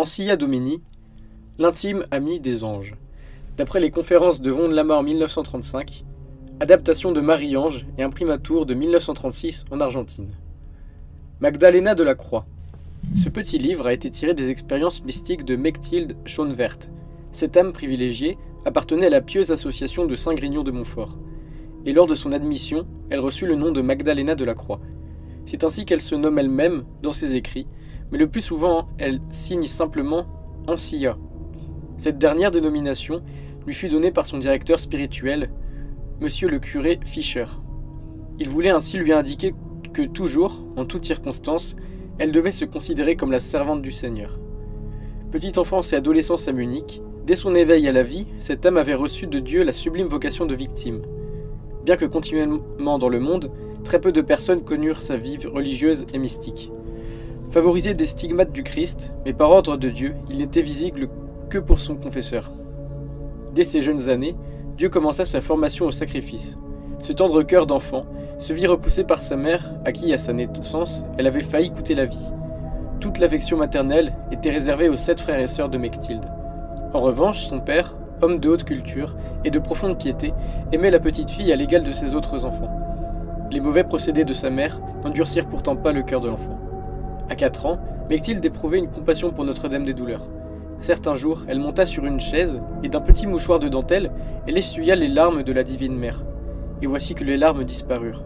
Ancia Domini, l'intime ami des anges. D'après les conférences de Von Lamar 1935, adaptation de Marie-Ange et imprimatur de 1936 en Argentine. Magdalena de la Croix. Ce petit livre a été tiré des expériences mystiques de Mechtilde Schoenwert. Cette âme privilégiée appartenait à la pieuse association de Saint-Grignon de Montfort. Et lors de son admission, elle reçut le nom de Magdalena de la Croix. C'est ainsi qu'elle se nomme elle-même dans ses écrits, mais le plus souvent elle signe simplement Ancia. Cette dernière dénomination lui fut donnée par son directeur spirituel, monsieur le curé Fischer. Il voulait ainsi lui indiquer que toujours, en toutes circonstances, elle devait se considérer comme la servante du Seigneur. Petite enfance et adolescence à Munich, dès son éveil à la vie, cette âme avait reçu de Dieu la sublime vocation de victime. Bien que continuellement dans le monde, très peu de personnes connurent sa vie religieuse et mystique. Favorisé des stigmates du Christ, mais par ordre de Dieu, il n'était visible que pour son confesseur. Dès ses jeunes années, Dieu commença sa formation au sacrifice. Ce tendre cœur d'enfant se vit repoussé par sa mère, à qui, à sa naissance, elle avait failli coûter la vie. Toute l'affection maternelle était réservée aux sept frères et sœurs de Mechtilde. En revanche, son père, homme de haute culture et de profonde piété, aimait la petite fille à l'égal de ses autres enfants. Les mauvais procédés de sa mère n'endurcirent pourtant pas le cœur de l'enfant. À quatre ans, Mechtilde éprouvait une compassion pour Notre-Dame des Douleurs. Certains jours, elle monta sur une chaise et d'un petit mouchoir de dentelle, elle essuya les larmes de la divine mère. Et voici que les larmes disparurent.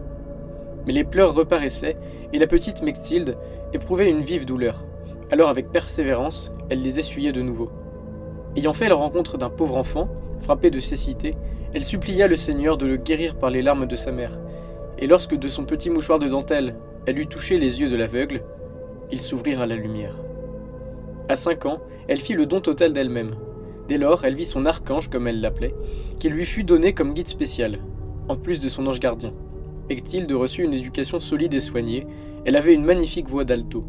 Mais les pleurs reparaissaient et la petite Mechtilde éprouvait une vive douleur. Alors avec persévérance, elle les essuyait de nouveau. Ayant fait la rencontre d'un pauvre enfant, frappé de cécité, elle supplia le Seigneur de le guérir par les larmes de sa mère. Et lorsque de son petit mouchoir de dentelle, elle eut touché les yeux de l'aveugle, ils s'ouvrirent à la lumière. À cinq ans, elle fit le don total d'elle-même. Dès lors, elle vit son archange, comme elle l'appelait, qui lui fut donné comme guide spécial, en plus de son ange gardien. Ectilde reçut une éducation solide et soignée, elle avait une magnifique voix d'alto.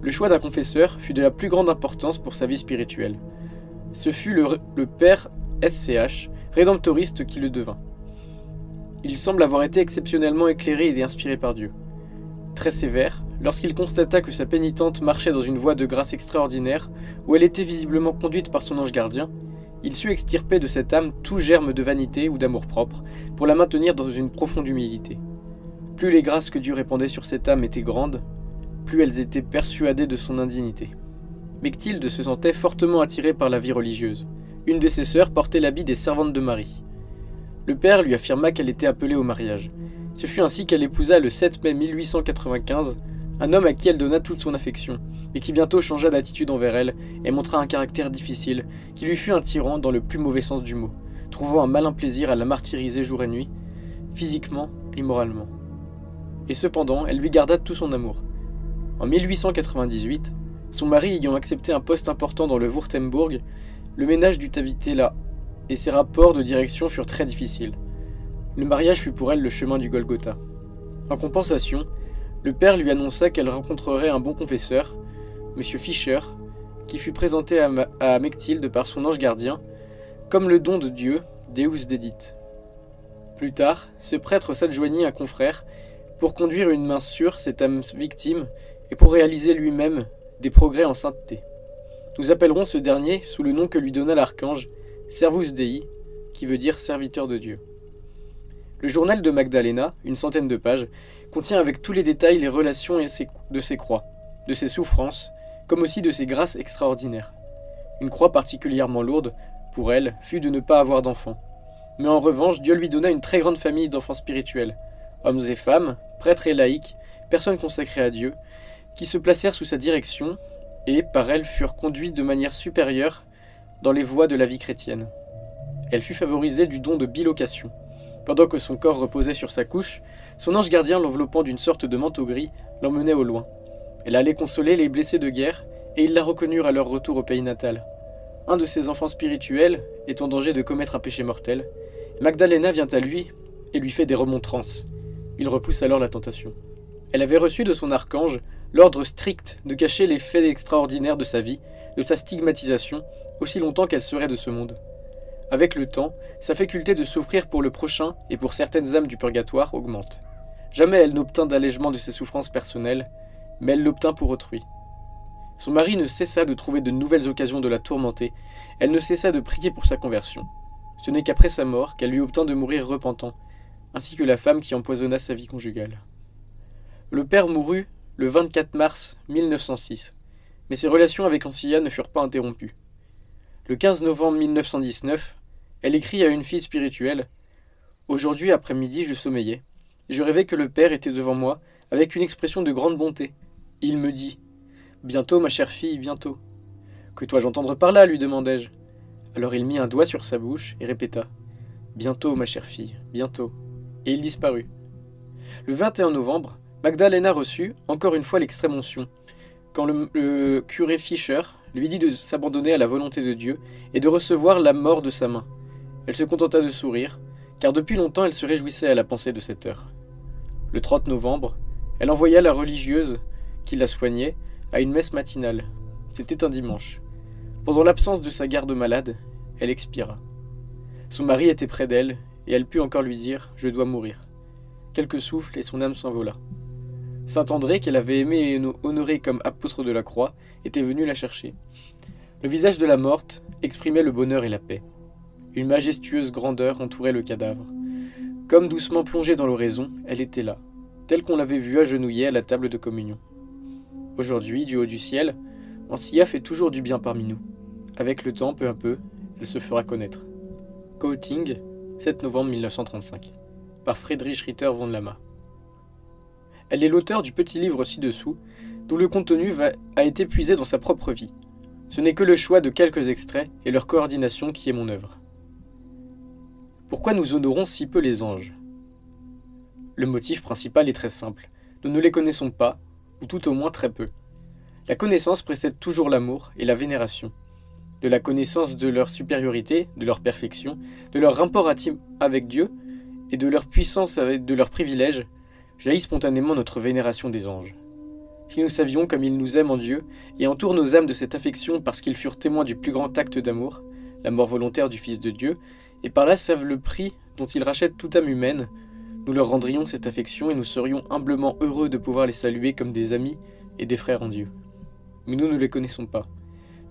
Le choix d'un confesseur fut de la plus grande importance pour sa vie spirituelle. Ce fut le, le père SCH, rédemptoriste, qui le devint. Il semble avoir été exceptionnellement éclairé et inspiré par Dieu. Très sévère, lorsqu'il constata que sa pénitente marchait dans une voie de grâce extraordinaire, où elle était visiblement conduite par son ange gardien, il sut extirper de cette âme tout germe de vanité ou d'amour-propre, pour la maintenir dans une profonde humilité. Plus les grâces que Dieu répandait sur cette âme étaient grandes, plus elles étaient persuadées de son indignité. Mechtilde se sentait fortement attirée par la vie religieuse. Une de ses sœurs portait l'habit des servantes de Marie. Le père lui affirma qu'elle était appelée au mariage. Ce fut ainsi qu'elle épousa le 7 mai 1895 un homme à qui elle donna toute son affection, mais qui bientôt changea d'attitude envers elle et montra un caractère difficile, qui lui fut un tyran dans le plus mauvais sens du mot, trouvant un malin plaisir à la martyriser jour et nuit, physiquement et moralement. Et cependant, elle lui garda tout son amour. En 1898, son mari ayant accepté un poste important dans le Wurtemberg, le ménage dut habiter là, et ses rapports de direction furent très difficiles. Le mariage fut pour elle le chemin du Golgotha. En compensation, le père lui annonça qu'elle rencontrerait un bon confesseur, M. Fischer, qui fut présenté à, à Mechtilde par son ange gardien, comme le don de Dieu, Deus Dedit. Plus tard, ce prêtre s'adjoignit un confrère pour conduire une main sûre cette âme victime et pour réaliser lui-même des progrès en sainteté. Nous appellerons ce dernier sous le nom que lui donna l'archange, Servus Dei, qui veut dire serviteur de Dieu. Le journal de Magdalena, une centaine de pages, contient avec tous les détails les relations de ses croix, de ses souffrances, comme aussi de ses grâces extraordinaires. Une croix particulièrement lourde, pour elle, fut de ne pas avoir d'enfants. Mais en revanche, Dieu lui donna une très grande famille d'enfants spirituels, hommes et femmes, prêtres et laïcs, personnes consacrées à Dieu, qui se placèrent sous sa direction et, par elle, furent conduits de manière supérieure dans les voies de la vie chrétienne. Elle fut favorisée du don de bilocation. Pendant que son corps reposait sur sa couche, son ange gardien, l'enveloppant d'une sorte de manteau gris, l'emmenait au loin. Elle allait consoler les blessés de guerre, et ils la reconnurent à leur retour au pays natal. Un de ses enfants spirituels est en danger de commettre un péché mortel. Magdalena vient à lui et lui fait des remontrances. Il repousse alors la tentation. Elle avait reçu de son archange l'ordre strict de cacher les faits extraordinaires de sa vie, de sa stigmatisation, aussi longtemps qu'elle serait de ce monde. Avec le temps, sa faculté de souffrir pour le prochain et pour certaines âmes du purgatoire augmente. Jamais elle n'obtint d'allègement de ses souffrances personnelles, mais elle l'obtint pour autrui. Son mari ne cessa de trouver de nouvelles occasions de la tourmenter, elle ne cessa de prier pour sa conversion. Ce n'est qu'après sa mort qu'elle lui obtint de mourir repentant, ainsi que la femme qui empoisonna sa vie conjugale. Le père mourut le 24 mars 1906, mais ses relations avec Ancia ne furent pas interrompues. Le 15 novembre 1919, elle écrit à une fille spirituelle Aujourd'hui après-midi, je sommeillais. Je rêvais que le Père était devant moi, avec une expression de grande bonté. Il me dit Bientôt, ma chère fille, bientôt. Que dois-je entendre par là? lui demandai-je. Alors il mit un doigt sur sa bouche et répéta Bientôt, ma chère fille, bientôt. Et il disparut. Le 21 novembre, Magdalena reçut, encore une fois, l'extrême onction, quand le, curé Fischer lui dit de s'abandonner à la volonté de Dieu et de recevoir la mort de sa main. Elle se contenta de sourire, car depuis longtemps elle se réjouissait à la pensée de cette heure. Le 30 novembre, elle envoya la religieuse, qui la soignait, à une messe matinale. C'était un dimanche. Pendant l'absence de sa garde malade, elle expira. Son mari était près d'elle, et elle put encore lui dire Je dois mourir. Quelques souffles et son âme s'envola. Saint André, qu'elle avait aimé et honoré comme apôtre de la croix, était venu la chercher. Le visage de la morte exprimait le bonheur et la paix. Une majestueuse grandeur entourait le cadavre. Comme doucement plongée dans l'oraison, elle était là, telle qu'on l'avait vue agenouillée à la table de communion. Aujourd'hui, du haut du ciel, Ancia fait toujours du bien parmi nous. Avec le temps, peu à peu, elle se fera connaître. Coating, 7 novembre 1935, par Friedrich Ritter von Lama. Elle est l'auteur du petit livre ci-dessous, dont le contenu a été puisé dans sa propre vie. Ce n'est que le choix de quelques extraits et leur coordination qui est mon œuvre. Pourquoi nous honorons si peu les anges? Le motif principal est très simple. Nous ne les connaissons pas, ou tout au moins très peu. La connaissance précède toujours l'amour et la vénération. De la connaissance de leur supériorité, de leur perfection, de leur rapport intime avec Dieu, et de leur puissance avec de leurs privilèges, jaillit spontanément notre vénération des anges. Si nous savions comme ils nous aiment en Dieu, et entourent nos âmes de cette affection parce qu'ils furent témoins du plus grand acte d'amour, la mort volontaire du Fils de Dieu, et par là savent le prix dont ils rachètent toute âme humaine, nous leur rendrions cette affection et nous serions humblement heureux de pouvoir les saluer comme des amis et des frères en Dieu. Mais nous ne les connaissons pas.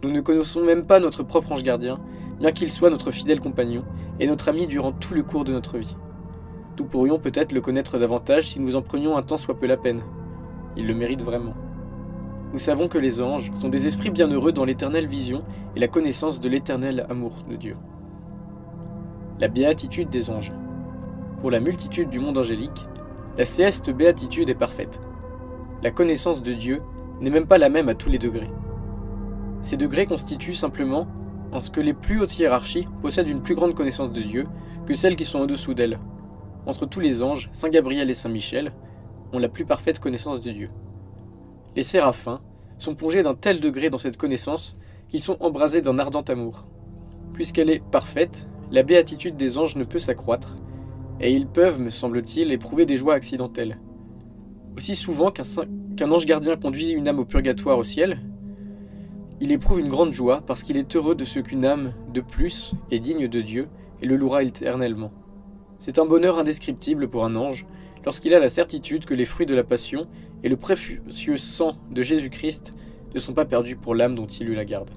Nous ne connaissons même pas notre propre ange gardien, bien qu'il soit notre fidèle compagnon et notre ami durant tout le cours de notre vie. Nous pourrions peut-être le connaître davantage si nous en prenions un temps soit peu la peine. Il le mérite vraiment. Nous savons que les anges sont des esprits bienheureux dans l'éternelle vision et la connaissance de l'éternel amour de Dieu. La béatitude des anges. Pour la multitude du monde angélique, la céleste béatitude est parfaite. La connaissance de Dieu n'est même pas la même à tous les degrés. Ces degrés constituent simplement en ce que les plus hautes hiérarchies possèdent une plus grande connaissance de Dieu que celles qui sont au-dessous d'elles, entre tous les anges, Saint Gabriel et Saint Michel ont la plus parfaite connaissance de Dieu. Les séraphins sont plongés d'un tel degré dans cette connaissance qu'ils sont embrasés d'un ardent amour. Puisqu'elle est parfaite, la béatitude des anges ne peut s'accroître, et ils peuvent, me semble-t-il, éprouver des joies accidentelles. Aussi souvent qu'un ange gardien conduit une âme au purgatoire au ciel, il éprouve une grande joie parce qu'il est heureux de ce qu'une âme de plus est digne de Dieu et le louera éternellement. C'est un bonheur indescriptible pour un ange lorsqu'il a la certitude que les fruits de la passion et le précieux sang de Jésus-Christ ne sont pas perdus pour l'âme dont il eut la garde.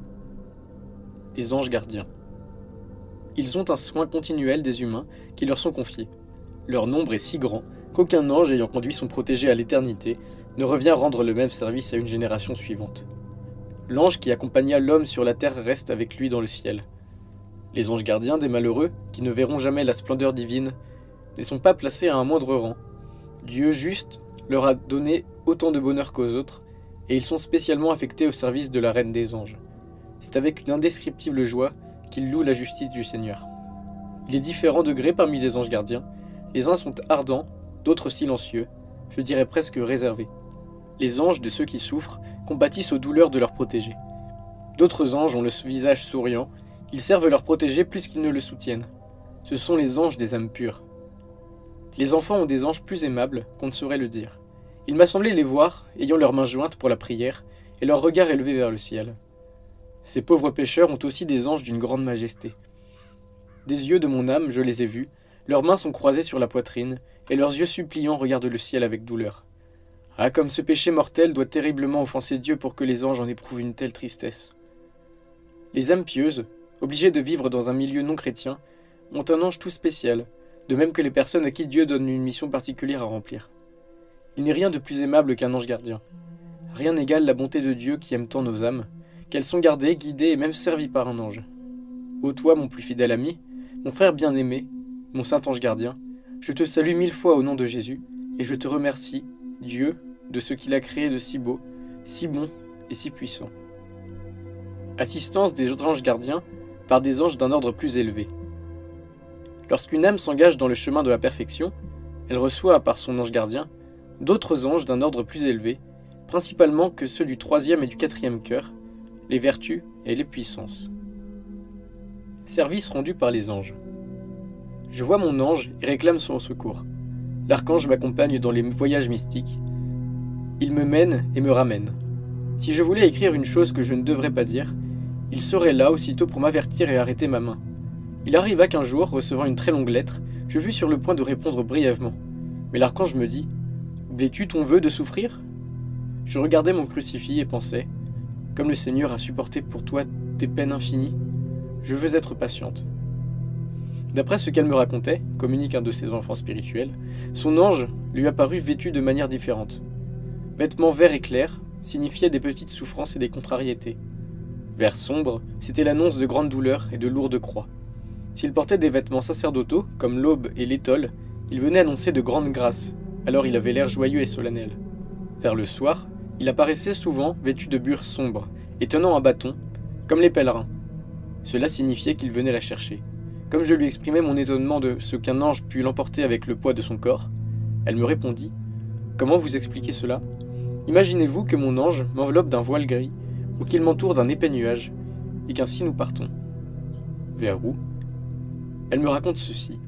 Les anges gardiens. Ils ont un soin continuel des humains qui leur sont confiés. Leur nombre est si grand qu'aucun ange ayant conduit son protégé à l'éternité ne revient rendre le même service à une génération suivante. L'ange qui accompagna l'homme sur la terre reste avec lui dans le ciel. Les anges gardiens des malheureux, qui ne verront jamais la splendeur divine, ne sont pas placés à un moindre rang. Dieu juste leur a donné autant de bonheur qu'aux autres, et ils sont spécialement affectés au service de la Reine des anges. C'est avec une indescriptible joie qu'ils louent la justice du Seigneur. Il est différents degrés parmi les anges gardiens. Les uns sont ardents, d'autres silencieux, je dirais presque réservés. Les anges de ceux qui souffrent compatissent aux douleurs de leurs protégés. D'autres anges ont le visage souriant ils servent leur protégé plus qu'ils ne le soutiennent. Ce sont les anges des âmes pures. Les enfants ont des anges plus aimables qu'on ne saurait le dire. Il m'a semblé les voir, ayant leurs mains jointes pour la prière, et leurs regards élevés vers le ciel. Ces pauvres pécheurs ont aussi des anges d'une grande majesté. Des yeux de mon âme, je les ai vus, leurs mains sont croisées sur la poitrine, et leurs yeux suppliants regardent le ciel avec douleur. Ah, comme ce péché mortel doit terriblement offenser Dieu pour que les anges en éprouvent une telle tristesse. Les âmes pieuses, obligées de vivre dans un milieu non chrétien, ont un ange tout spécial, de même que les personnes à qui Dieu donne une mission particulière à remplir. Il n'est rien de plus aimable qu'un ange gardien. Rien n'égale la bonté de Dieu qui aime tant nos âmes, qu'elles sont gardées, guidées et même servies par un ange. Ô toi, mon plus fidèle ami, mon frère bien-aimé, mon saint ange gardien, je te salue mille fois au nom de Jésus, et je te remercie, Dieu, de ce qu'il a créé de si beau, si bon et si puissant. Assistance des anges gardiens par des anges d'un ordre plus élevé. Lorsqu'une âme s'engage dans le chemin de la perfection, elle reçoit, par son ange gardien, d'autres anges d'un ordre plus élevé, principalement que ceux du troisième et du quatrième cœur, les vertus et les puissances. Service rendu par les anges. Je vois mon ange et réclame son secours. L'archange m'accompagne dans les voyages mystiques. Il me mène et me ramène. Si je voulais écrire une chose que je ne devrais pas dire, il serait là aussitôt pour m'avertir et arrêter ma main. Il arriva qu'un jour, recevant une très longue lettre, je fus sur le point de répondre brièvement. Mais l'archange me dit Oublies-tu ton vœu de souffrir? Je regardais mon crucifix et pensais Comme le Seigneur a supporté pour toi des peines infinies, je veux être patiente. D'après ce qu'elle me racontait, communique un de ses enfants spirituels, son ange lui apparut vêtu de manière différente. Vêtements verts et clairs signifiaient des petites souffrances et des contrariétés. Vert sombre, c'était l'annonce de grandes douleurs et de lourdes croix. S'il portait des vêtements sacerdotaux, comme l'aube et l'étole, il venait annoncer de grandes grâces, alors il avait l'air joyeux et solennel. Vers le soir, il apparaissait souvent vêtu de bure sombre, et tenant un bâton, comme les pèlerins. Cela signifiait qu'il venait la chercher. Comme je lui exprimais mon étonnement de ce qu'un ange pût l'emporter avec le poids de son corps, elle me répondit Comment vous expliquez cela? Imaginez-vous que mon ange m'enveloppe d'un voile gris, ou qu'il m'entoure d'un épais nuage, et qu'ainsi nous partons. Vers où? Elle me raconte ceci.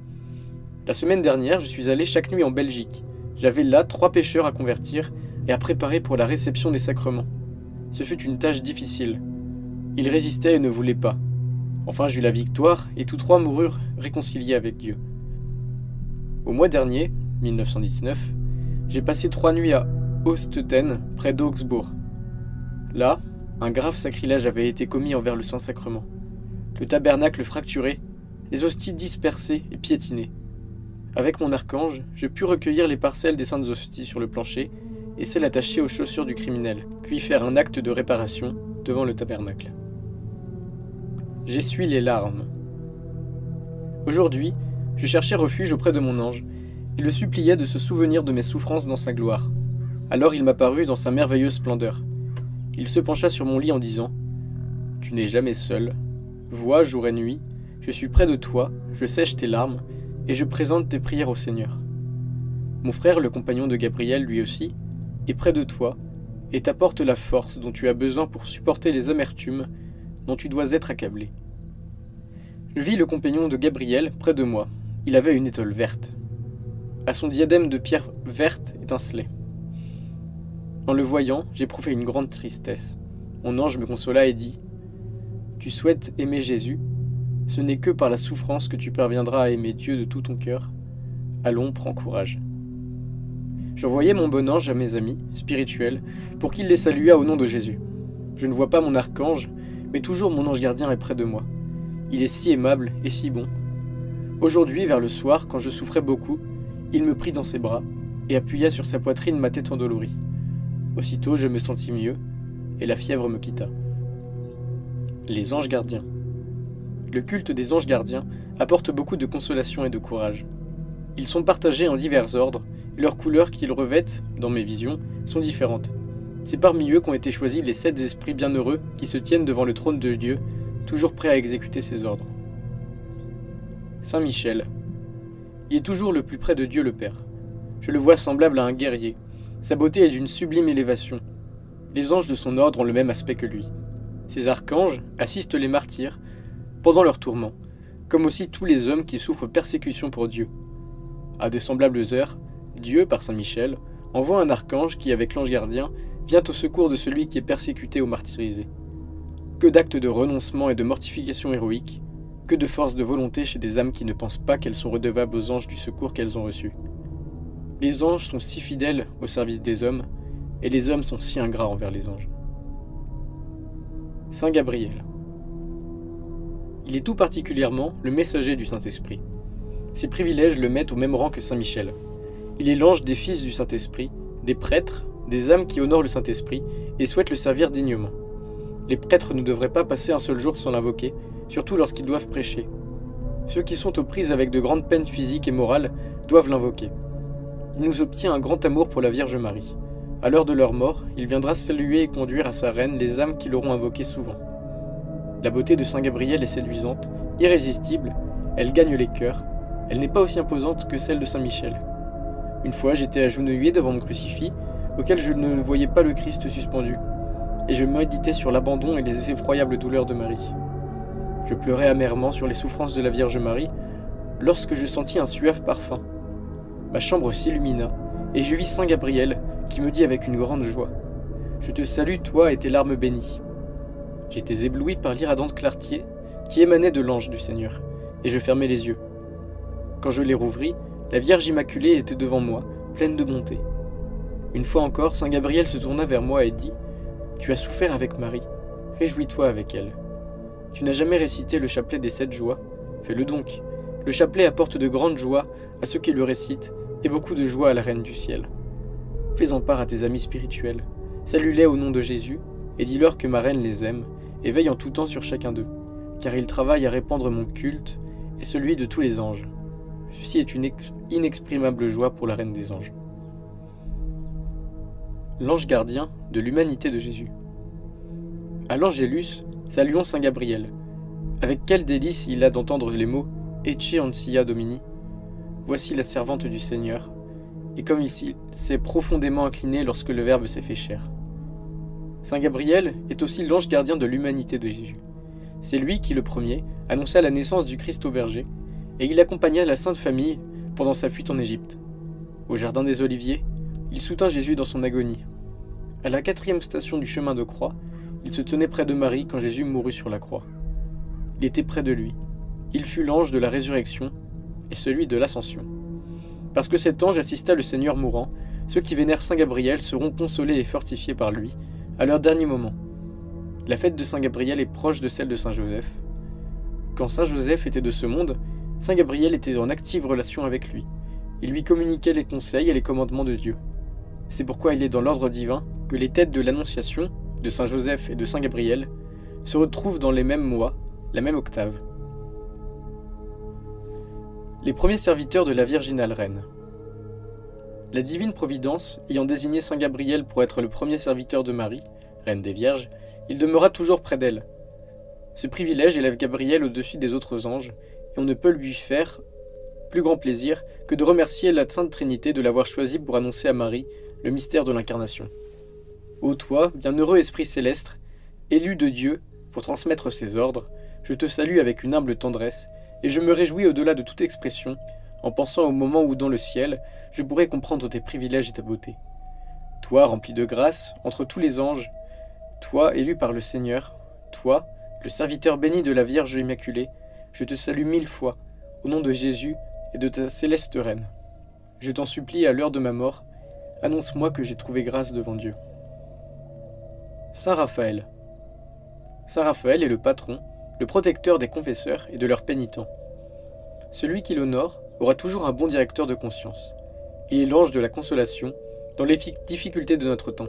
La semaine dernière, je suis allé chaque nuit en Belgique. J'avais là trois pêcheurs à convertir et à préparer pour la réception des sacrements. Ce fut une tâche difficile. Ils résistaient et ne voulaient pas. Enfin, j'eus la victoire et tous trois moururent réconciliés avec Dieu. Au mois dernier, 1919, j'ai passé trois nuits à Osteten, près d'Augsbourg. Là, un grave sacrilège avait été commis envers le Saint-Sacrement. Le tabernacle fracturé les hosties dispersées et piétinées. Avec mon archange, je pus recueillir les parcelles des saintes hosties sur le plancher et celles attachées aux chaussures du criminel, puis faire un acte de réparation devant le tabernacle. J'essuie les larmes. Aujourd'hui, je cherchais refuge auprès de mon ange et le suppliais de se souvenir de mes souffrances dans sa gloire. Alors il m'apparut dans sa merveilleuse splendeur. Il se pencha sur mon lit en disant Tu n'es jamais seul. Vois jour et nuit je suis près de toi, je sèche tes larmes, et je présente tes prières au Seigneur. Mon frère, le compagnon de Gabriel, lui aussi, est près de toi, et t'apporte la force dont tu as besoin pour supporter les amertumes dont tu dois être accablé. Je vis le compagnon de Gabriel près de moi. Il avait une étole verte. À son diadème de pierre verte étincelait. En le voyant, j'éprouvais une grande tristesse. Mon ange me consola et dit Tu souhaites aimer Jésus? Ce n'est que par la souffrance que tu parviendras à aimer Dieu de tout ton cœur. Allons, prends courage. J'envoyai mon bon ange à mes amis, spirituels, pour qu'il les saluât au nom de Jésus. Je ne vois pas mon archange, mais toujours mon ange gardien est près de moi. Il est si aimable et si bon. Aujourd'hui, vers le soir, quand je souffrais beaucoup, il me prit dans ses bras et appuya sur sa poitrine ma tête endolorie. Aussitôt, je me sentis mieux et la fièvre me quitta. Les anges gardiens le culte des anges gardiens apporte beaucoup de consolation et de courage. Ils sont partagés en divers ordres, leurs couleurs qu'ils revêtent, dans mes visions, sont différentes. C'est parmi eux qu'ont été choisis les sept esprits bienheureux qui se tiennent devant le trône de Dieu, toujours prêts à exécuter ses ordres. Saint Michel. Il est toujours le plus près de Dieu le Père. Je le vois semblable à un guerrier. Sa beauté est d'une sublime élévation. Les anges de son ordre ont le même aspect que lui. Ces archanges assistent les martyrs, pendant leurs tourments, comme aussi tous les hommes qui souffrent persécution pour Dieu. À de semblables heures, Dieu, par Saint Michel, envoie un archange qui, avec l'ange gardien, vient au secours de celui qui est persécuté ou martyrisé. Que d'actes de renoncement et de mortification héroïques, que de force de volonté chez des âmes qui ne pensent pas qu'elles sont redevables aux anges du secours qu'elles ont reçu. Les anges sont si fidèles au service des hommes, et les hommes sont si ingrats envers les anges. Saint Gabriel. Il est tout particulièrement le messager du Saint-Esprit. Ses privilèges le mettent au même rang que Saint Michel. Il est l'ange des fils du Saint-Esprit, des prêtres, des âmes qui honorent le Saint-Esprit et souhaitent le servir dignement. Les prêtres ne devraient pas passer un seul jour sans l'invoquer, surtout lorsqu'ils doivent prêcher. Ceux qui sont aux prises avec de grandes peines physiques et morales doivent l'invoquer. Il nous obtient un grand amour pour la Vierge Marie. À l'heure de leur mort, il viendra saluer et conduire à sa reine les âmes qui l'auront invoqué souvent. La beauté de Saint Gabriel est séduisante, irrésistible, elle gagne les cœurs, elle n'est pas aussi imposante que celle de Saint Michel. Une fois, j'étais agenouillé devant mon crucifix, auquel je ne voyais pas le Christ suspendu, et je méditais sur l'abandon et les effroyables douleurs de Marie. Je pleurais amèrement sur les souffrances de la Vierge Marie, lorsque je sentis un suave parfum. Ma chambre s'illumina, et je vis Saint Gabriel, qui me dit avec une grande joie Je te salue, toi et tes larmes bénies. J'étais ébloui par l'iradente clarté qui émanait de l'ange du Seigneur, et je fermai les yeux. Quand je les rouvris, la Vierge Immaculée était devant moi, pleine de bonté. Une fois encore, Saint Gabriel se tourna vers moi et dit Tu as souffert avec Marie, réjouis-toi avec elle. Tu n'as jamais récité le chapelet des sept joies Fais-le donc. Le chapelet apporte de grandes joies à ceux qui le récitent et beaucoup de joie à la Reine du ciel. Fais-en part à tes amis spirituels. Salue-les au nom de Jésus et dis-leur que ma Reine les aime et veille en tout temps sur chacun d'eux, car ils travaillent à répandre mon culte et celui de tous les anges. Ceci est une inexprimable joie pour la Reine des anges. L'ange gardien de l'humanité de Jésus. À l'Angélus, saluons Saint Gabriel. Avec quel délice il a d'entendre les mots Ecce ancia Domini. Voici la servante du Seigneur. Et comme ici, s'est profondément incliné lorsque le Verbe s'est fait chair. Saint Gabriel est aussi l'ange gardien de l'humanité de Jésus. C'est lui qui, le premier, annonça la naissance du Christ au berger et il accompagna la Sainte Famille pendant sa fuite en Égypte. Au Jardin des Oliviers, il soutint Jésus dans son agonie. À la quatrième station du chemin de croix, il se tenait près de Marie quand Jésus mourut sur la croix. Il était près de lui. Il fut l'ange de la résurrection et celui de l'ascension. Parce que cet ange assista le Seigneur mourant, ceux qui vénèrent Saint Gabriel seront consolés et fortifiés par lui à leur dernier moment. La fête de Saint Gabriel est proche de celle de Saint Joseph. Quand Saint Joseph était de ce monde, Saint Gabriel était en active relation avec lui. Il lui communiquait les conseils et les commandements de Dieu. C'est pourquoi il est dans l'ordre divin que les têtes de l'Annonciation, de Saint Joseph et de Saint Gabriel, se retrouvent dans les mêmes mois, la même octave. Les premiers serviteurs de la Virginale Reine. La divine Providence ayant désigné Saint Gabriel pour être le premier serviteur de Marie, Reine des Vierges, il demeura toujours près d'elle. Ce privilège élève Gabriel au-dessus des autres anges on ne peut lui faire plus grand plaisir que de remercier la Sainte Trinité de l'avoir choisi pour annoncer à Marie le mystère de l'incarnation. Ô toi, bienheureux Esprit céleste, élu de Dieu pour transmettre ses ordres, je te salue avec une humble tendresse, et je me réjouis au-delà de toute expression, en pensant au moment où dans le ciel je pourrai comprendre tes privilèges et ta beauté. Toi, rempli de grâce, entre tous les anges, toi, élu par le Seigneur, toi, le serviteur béni de la Vierge Immaculée, je te salue mille fois, au nom de Jésus et de ta céleste reine. Je t'en supplie à l'heure de ma mort, annonce-moi que j'ai trouvé grâce devant Dieu. Saint Raphaël. Saint Raphaël est le patron, le protecteur des confesseurs et de leurs pénitents. Celui qui l'honore aura toujours un bon directeur de conscience. Il est l'ange de la consolation dans les difficultés de notre temps.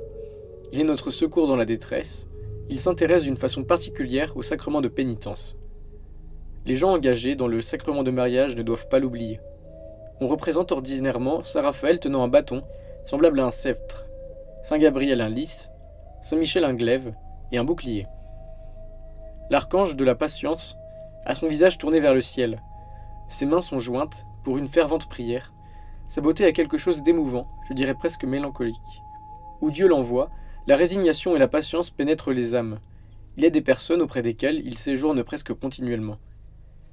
Il est notre secours dans la détresse. Il s'intéresse d'une façon particulière au sacrement de pénitence. Les gens engagés dans le sacrement de mariage ne doivent pas l'oublier. On représente ordinairement Saint Raphaël tenant un bâton, semblable à un sceptre, Saint Gabriel un lys, Saint Michel un glaive et un bouclier. L'archange de la patience a son visage tourné vers le ciel. Ses mains sont jointes pour une fervente prière. Sa beauté a quelque chose d'émouvant, je dirais presque mélancolique. Où Dieu l'envoie, la résignation et la patience pénètrent les âmes. Il y a des personnes auprès desquelles il séjourne presque continuellement.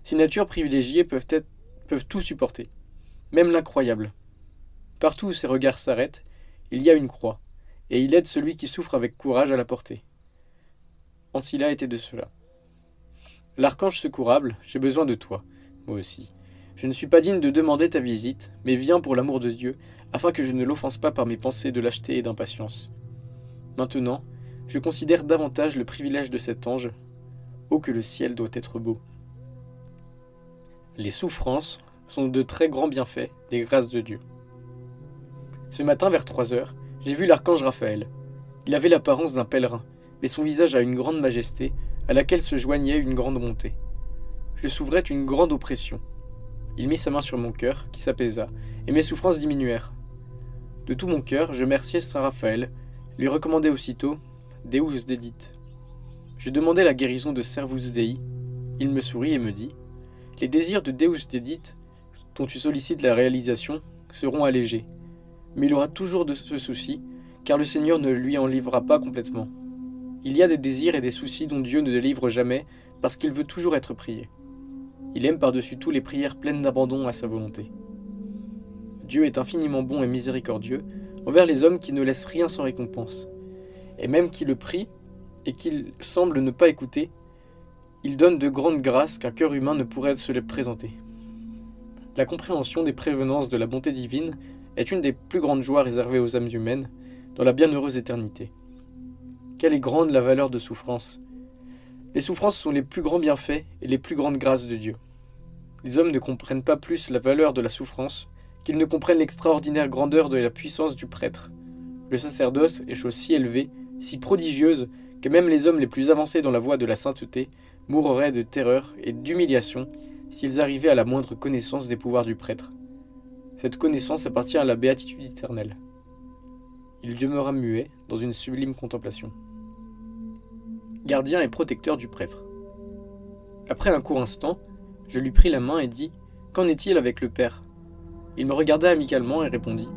Ces natures privilégiées peuvent, être, peuvent tout supporter, même l'incroyable. Partout où ses regards s'arrêtent, il y a une croix, et il aide celui qui souffre avec courage à la porter. Ancilla était de cela. L'archange secourable, j'ai besoin de toi, moi aussi. Je ne suis pas digne de demander ta visite, mais viens pour l'amour de Dieu, afin que je ne l'offense pas par mes pensées de lâcheté et d'impatience. Maintenant, je considère davantage le privilège de cet ange. Oh que le ciel doit être beau. Les souffrances sont de très grands bienfaits des grâces de Dieu. Ce matin vers trois heures, j'ai vu l'archange Raphaël. Il avait l'apparence d'un pèlerin, mais son visage a une grande majesté, à laquelle se joignait une grande bonté. Je s'ouvrais une grande oppression. Il mit sa main sur mon cœur, qui s'apaisa, et mes souffrances diminuèrent. De tout mon cœur, je remerciais Saint Raphaël, lui recommandai aussitôt Deus dedit. Je demandai la guérison de Servus Dei. Il me sourit et me dit Les désirs de Deus dedit, dont tu sollicites la réalisation, seront allégés. Mais il aura toujours de ce souci, car le Seigneur ne lui en livrera pas complètement. Il y a des désirs et des soucis dont Dieu ne délivre jamais, parce qu'il veut toujours être prié. Il aime par-dessus tout les prières pleines d'abandon à sa volonté. Dieu est infiniment bon et miséricordieux envers les hommes qui ne laissent rien sans récompense. Et même qui le prient et qu'il semble ne pas écouter, il donne de grandes grâces qu'un cœur humain ne pourrait se les présenter. La compréhension des prévenances de la bonté divine est une des plus grandes joies réservées aux âmes humaines dans la bienheureuse éternité. Quelle est grande la valeur de souffrance Les souffrances sont les plus grands bienfaits et les plus grandes grâces de Dieu. Les hommes ne comprennent pas plus la valeur de la souffrance qu'ils ne comprennent l'extraordinaire grandeur de la puissance du prêtre. Le sacerdoce est chose si élevée, si prodigieuse, que même les hommes les plus avancés dans la voie de la sainteté mourraient de terreur et d'humiliation s'ils arrivaient à la moindre connaissance des pouvoirs du prêtre. Cette connaissance appartient à la béatitude éternelle. Il demeura muet dans une sublime contemplation. Gardien et protecteur du prêtre. Après un court instant, je lui pris la main et dis Qu'en est-il avec le père? Il me regarda amicalement et répondit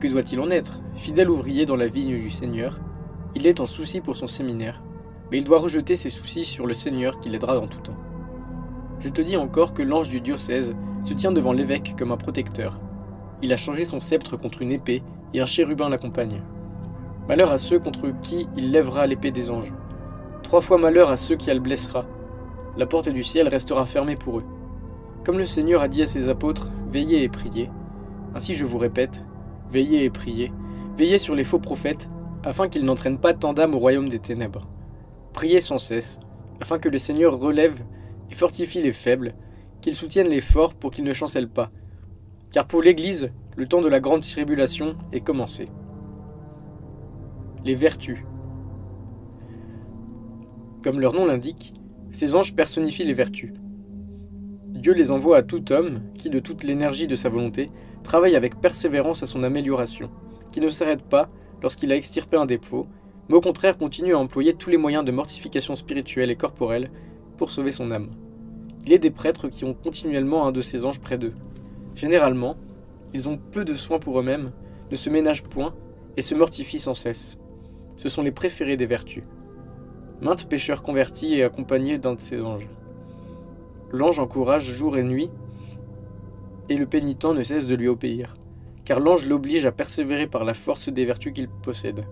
Que doit-il en être? Fidèle ouvrier dans la vigne du Seigneur, il est en souci pour son séminaire, mais il doit rejeter ses soucis sur le Seigneur qui l'aidera dans tout temps. Je te dis encore que l'ange du diocèse se tient devant l'évêque comme un protecteur. Il a changé son sceptre contre une épée et un chérubin l'accompagne. Malheur à ceux contre qui il lèvera l'épée des anges. Trois fois malheur à ceux qui elle blessera. La porte du ciel restera fermée pour eux. Comme le Seigneur a dit à ses apôtres, veillez et priez. Ainsi je vous répète, veillez et priez. Veillez sur les faux prophètes, afin qu'ils n'entraînent pas tant d'âmes au royaume des ténèbres. Priez sans cesse, afin que le Seigneur relève et fortifie les faibles, qu'il soutienne les forts pour qu'ils ne chancellent pas. Car pour l'Église, le temps de la grande tribulation est commencé. Les vertus. Comme leur nom l'indique, ces anges personnifient les vertus. Dieu les envoie à tout homme qui, de toute l'énergie de sa volonté, travaille avec persévérance à son amélioration, qui ne s'arrête pas lorsqu'il a extirpé un défaut, mais au contraire continue à employer tous les moyens de mortification spirituelle et corporelle pour sauver son âme. Il est des prêtres qui ont continuellement un de ces anges près d'eux. Généralement, ils ont peu de soins pour eux-mêmes, ne se ménagent point et se mortifient sans cesse. Ce sont les préférés des vertus. Maintes pécheurs convertis et accompagnés d'un de ces anges. L'ange encourage jour et nuit, et le pénitent ne cesse de lui obéir, car l'ange l'oblige à persévérer par la force des vertus qu'il possède.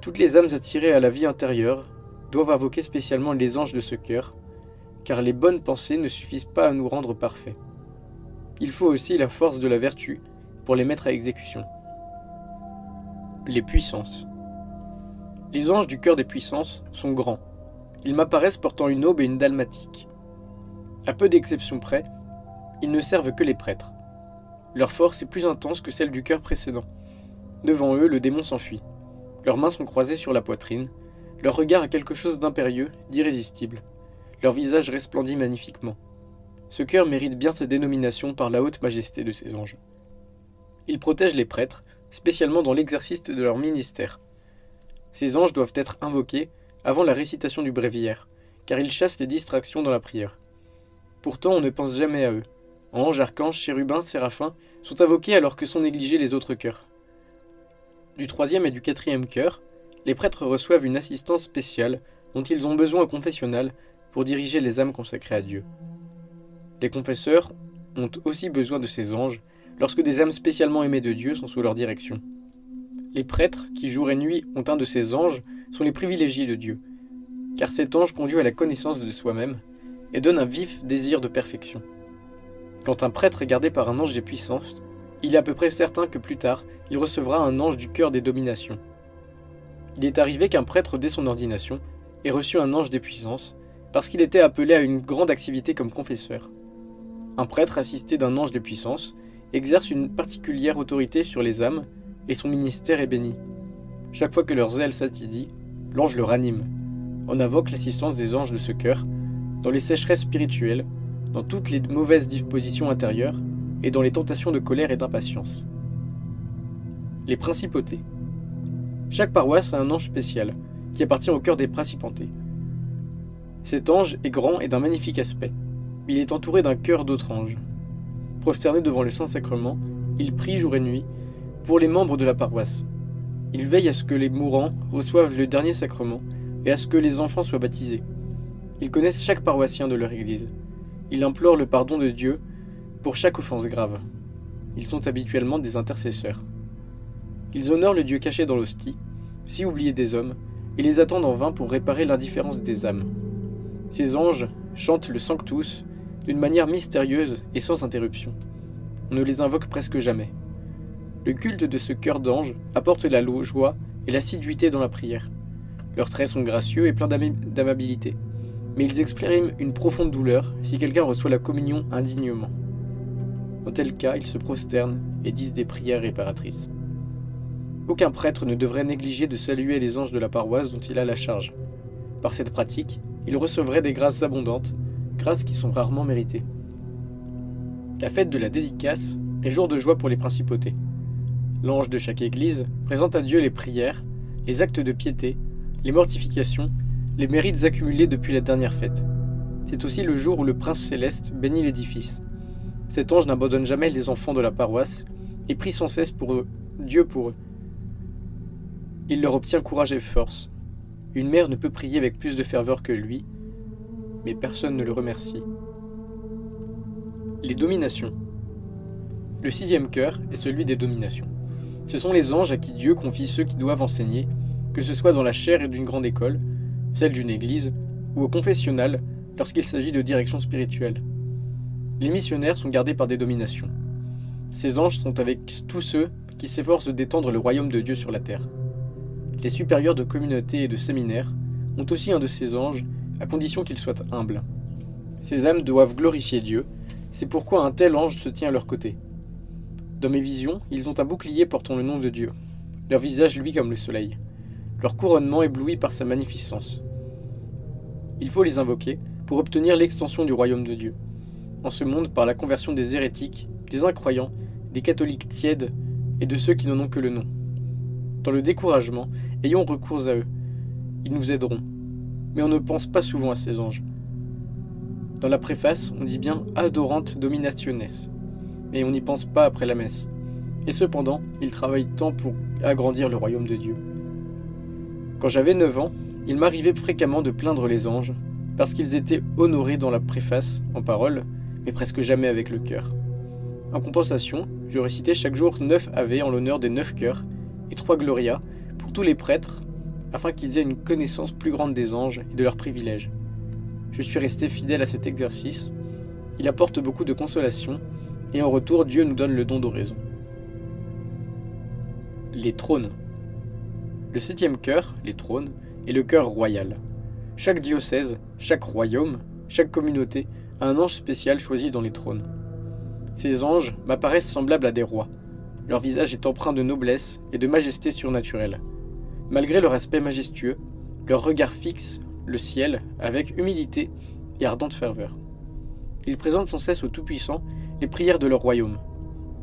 Toutes les âmes attirées à la vie intérieure doivent invoquer spécialement les anges de ce cœur, car les bonnes pensées ne suffisent pas à nous rendre parfaits. Il faut aussi la force de la vertu pour les mettre à exécution. Les puissances. Les anges du cœur des puissances sont grands. Ils m'apparaissent portant une aube et une dalmatique. À peu d'exceptions près, ils ne servent que les prêtres. Leur force est plus intense que celle du cœur précédent. Devant eux, le démon s'enfuit. Leurs mains sont croisées sur la poitrine. Leur regard a quelque chose d'impérieux, d'irrésistible. Leur visage resplendit magnifiquement. Ce cœur mérite bien sa dénomination par la haute majesté de ses anges. Ils protègent les prêtres, spécialement dans l'exercice de leur ministère. Ces anges doivent être invoqués avant la récitation du bréviaire, car ils chassent les distractions dans la prière. Pourtant, on ne pense jamais à eux. Anges, archanges, chérubins, séraphins sont invoqués alors que sont négligés les autres cœurs. Du troisième et du quatrième cœur, les prêtres reçoivent une assistance spéciale dont ils ont besoin au confessionnal pour diriger les âmes consacrées à Dieu. Les confesseurs ont aussi besoin de ces anges lorsque des âmes spécialement aimées de Dieu sont sous leur direction. Les prêtres, qui jour et nuit ont un de ces anges, sont les privilégiés de Dieu, car cet ange conduit à la connaissance de soi-même et donne un vif désir de perfection. Quand un prêtre est gardé par un ange des puissances, il est à peu près certain que plus tard, il recevra un ange du cœur des dominations. Il est arrivé qu'un prêtre dès son ordination ait reçu un ange des puissances, parce qu'il était appelé à une grande activité comme confesseur. Un prêtre assisté d'un ange des puissances exerce une particulière autorité sur les âmes, et son ministère est béni. Chaque fois que leur zèle s'attidit, l'ange le ranime. On invoque l'assistance des anges de ce cœur, dans les sécheresses spirituelles, dans toutes les mauvaises dispositions intérieures, et dans les tentations de colère et d'impatience. Les principautés. Chaque paroisse a un ange spécial, qui appartient au cœur des principautés. Cet ange est grand et d'un magnifique aspect. Il est entouré d'un cœur d'autres anges. Prosterné devant le Saint-Sacrement, il prie jour et nuit pour les membres de la paroisse. Il veille à ce que les mourants reçoivent le dernier sacrement et à ce que les enfants soient baptisés. Ils connaissent chaque paroissien de leur Église. Il implore le pardon de Dieu pour chaque offense grave. Ils sont habituellement des intercesseurs. Ils honorent le Dieu caché dans l'hostie, si oublié des hommes, et les attendent en vain pour réparer l'indifférence des âmes. Ces anges chantent le Sanctus d'une manière mystérieuse et sans interruption. On ne les invoque presque jamais. Le culte de ce cœur d'ange apporte la joie et l'assiduité dans la prière. Leurs traits sont gracieux et pleins d'amabilité, mais ils expriment une profonde douleur si quelqu'un reçoit la communion indignement. Dans tel cas, ils se prosternent et disent des prières réparatrices. Aucun prêtre ne devrait négliger de saluer les anges de la paroisse dont il a la charge. Par cette pratique, il recevrait des grâces abondantes, grâces qui sont rarement méritées. La fête de la dédicace est jour de joie pour les principautés. L'ange de chaque église présente à Dieu les prières, les actes de piété, les mortifications, les mérites accumulés depuis la dernière fête. C'est aussi le jour où le prince céleste bénit l'édifice. Cet ange n'abandonne jamais les enfants de la paroisse et prie sans cesse pour Dieu pour eux. Il leur obtient courage et force. Une mère ne peut prier avec plus de ferveur que lui, mais personne ne le remercie. Les dominations. Le sixième cœur est celui des dominations. Ce sont les anges à qui Dieu confie ceux qui doivent enseigner, que ce soit dans la chaire d'une grande école, celle d'une église, ou au confessionnal lorsqu'il s'agit de direction spirituelle les missionnaires sont gardés par des dominations. Ces anges sont avec tous ceux qui s'efforcent d'étendre le royaume de Dieu sur la terre. Les supérieurs de communautés et de séminaires ont aussi un de ces anges, à condition qu'ils soient humbles. Ces âmes doivent glorifier Dieu, c'est pourquoi un tel ange se tient à leur côté. Dans mes visions, ils ont un bouclier portant le nom de Dieu, leur visage luit comme le soleil, leur couronnement ébloui par sa magnificence. Il faut les invoquer pour obtenir l'extension du royaume de Dieu en ce monde par la conversion des hérétiques, des incroyants, des catholiques tièdes et de ceux qui n'en ont que le nom. Dans le découragement, ayons recours à eux. Ils nous aideront. Mais on ne pense pas souvent à ces anges. Dans la préface, on dit bien adorante dominationnes, mais on n'y pense pas après la messe. Et cependant, ils travaillent tant pour agrandir le royaume de Dieu. Quand j'avais 9 ans, il m'arrivait fréquemment de plaindre les anges, parce qu'ils étaient honorés dans la préface, en parole, mais presque jamais avec le cœur. En compensation, je récitais chaque jour neuf Ave en l'honneur des neuf cœurs et trois Gloria tous les prêtres, afin qu'ils aient une connaissance plus grande des anges et de leurs privilèges. Je suis resté fidèle à cet exercice. Il apporte beaucoup de consolation, et en retour, Dieu nous donne le don d'oraison. Les trônes. Le septième cœur, les trônes, est le cœur royal. Chaque diocèse, chaque royaume, chaque communauté un ange spécial choisi dans les trônes. Ces anges m'apparaissent semblables à des rois. Leur visage est empreint de noblesse et de majesté surnaturelle. Malgré leur aspect majestueux, leur regard fixe le ciel avec humilité et ardente ferveur. Ils présentent sans cesse au Tout-Puissant les prières de leur royaume.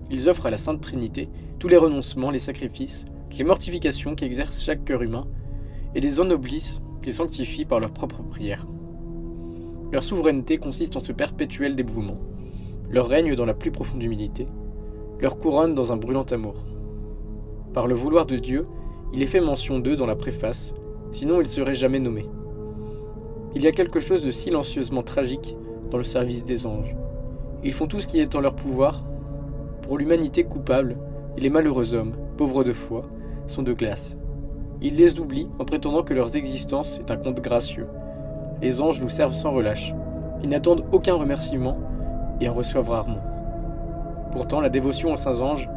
Ils offrent à la Sainte Trinité tous les renoncements, les sacrifices, les mortifications qu'exerce chaque cœur humain, et les ennoblissent, les sanctifient par leurs propres prières. Leur souveraineté consiste en ce perpétuel dévouement, leur règne dans la plus profonde humilité, leur couronne dans un brûlant amour. Par le vouloir de Dieu, il est fait mention d'eux dans la préface, sinon ils seraient jamais nommés. Il y a quelque chose de silencieusement tragique dans le service des anges. Ils font tout ce qui est en leur pouvoir pour l'humanité coupable, et les malheureux hommes, pauvres de foi, sont de glace. Ils les oublient en prétendant que leur existence est un conte gracieux, les anges nous servent sans relâche. Ils n'attendent aucun remerciement et en reçoivent rarement. Pourtant, la dévotion aux saints anges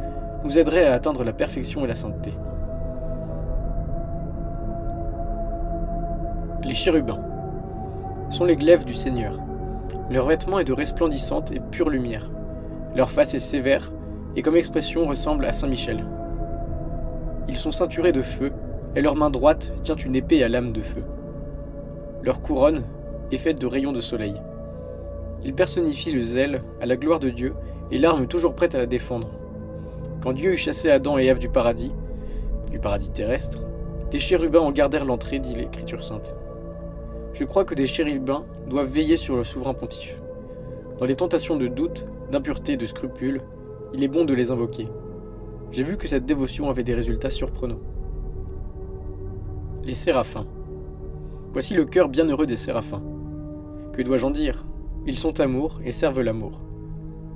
nous aiderait à atteindre la perfection et la sainteté. Les chérubins sont les glaives du Seigneur. Leur vêtement est de resplendissante et pure lumière. Leur face est sévère et comme expression ressemble à Saint Michel. Ils sont ceinturés de feu et leur main droite tient une épée à lame de feu. Leur couronne est faite de rayons de soleil. Ils personnifient le zèle à la gloire de Dieu et l'arme toujours prête à la défendre. Quand Dieu eut chassé Adam et Ève du paradis, du paradis terrestre, des chérubins en gardèrent l'entrée, dit l'Écriture sainte. Je crois que des chérubins doivent veiller sur le souverain pontife. Dans les tentations de doute, d'impureté, de scrupule, il est bon de les invoquer. J'ai vu que cette dévotion avait des résultats surprenants. Les séraphins. Voici le cœur bienheureux des séraphins. Que dois-je en dire? Ils sont amour et servent l'amour.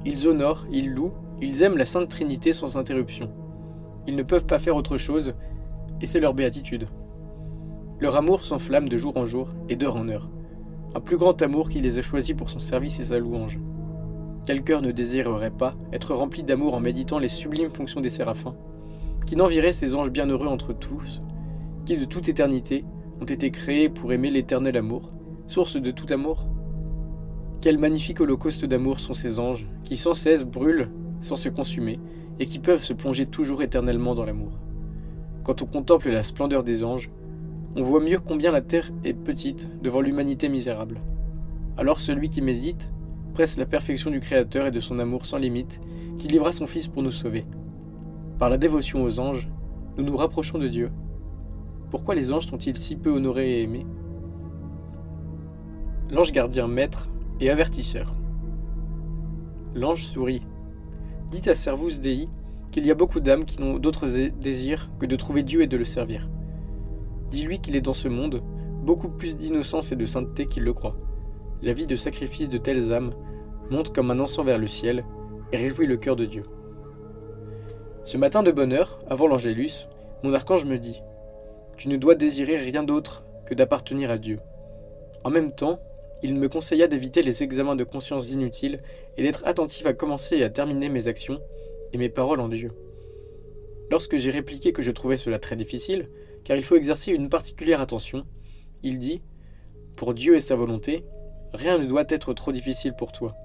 Ils honorent, ils louent, ils aiment la Sainte Trinité sans interruption. Ils ne peuvent pas faire autre chose, et c'est leur béatitude. Leur amour s'enflamme de jour en jour et d'heure en heure. Un plus grand amour qui les a choisis pour son service et sa louange. Quel cœur ne désirerait pas être rempli d'amour en méditant les sublimes fonctions des séraphins, qui n'enviraient ces anges bienheureux entre tous, qui de toute éternité ont été créés pour aimer l'éternel amour, source de tout amour? Quel magnifique holocauste d'amour sont ces anges, qui sans cesse brûlent sans se consumer, et qui peuvent se plonger toujours éternellement dans l'amour. Quand on contemple la splendeur des anges, on voit mieux combien la terre est petite devant l'humanité misérable. Alors celui qui médite presse la perfection du Créateur et de son amour sans limite, qui livra son Fils pour nous sauver. Par la dévotion aux anges, nous nous rapprochons de Dieu. Pourquoi les anges sont-ils si peu honorés et aimés? L'ange gardien maître et avertisseur. L'ange sourit. Dites à Servus Dei qu'il y a beaucoup d'âmes qui n'ont d'autres désirs que de trouver Dieu et de le servir. Dis-lui qu'il est dans ce monde beaucoup plus d'innocence et de sainteté qu'il le croit la vie de sacrifice de telles âmes monte comme un encens vers le ciel et réjouit le cœur de Dieu. Ce matin de bonne heure, avant l'Angélus, mon archange me dit Tu ne dois désirer rien d'autre que d'appartenir à Dieu. En même temps, il me conseilla d'éviter les examens de conscience inutiles et d'être attentif à commencer et à terminer mes actions et mes paroles en Dieu. Lorsque j'ai répliqué que je trouvais cela très difficile, car il faut exercer une particulière attention, il dit Pour Dieu et sa volonté, Rien ne doit être trop difficile pour toi.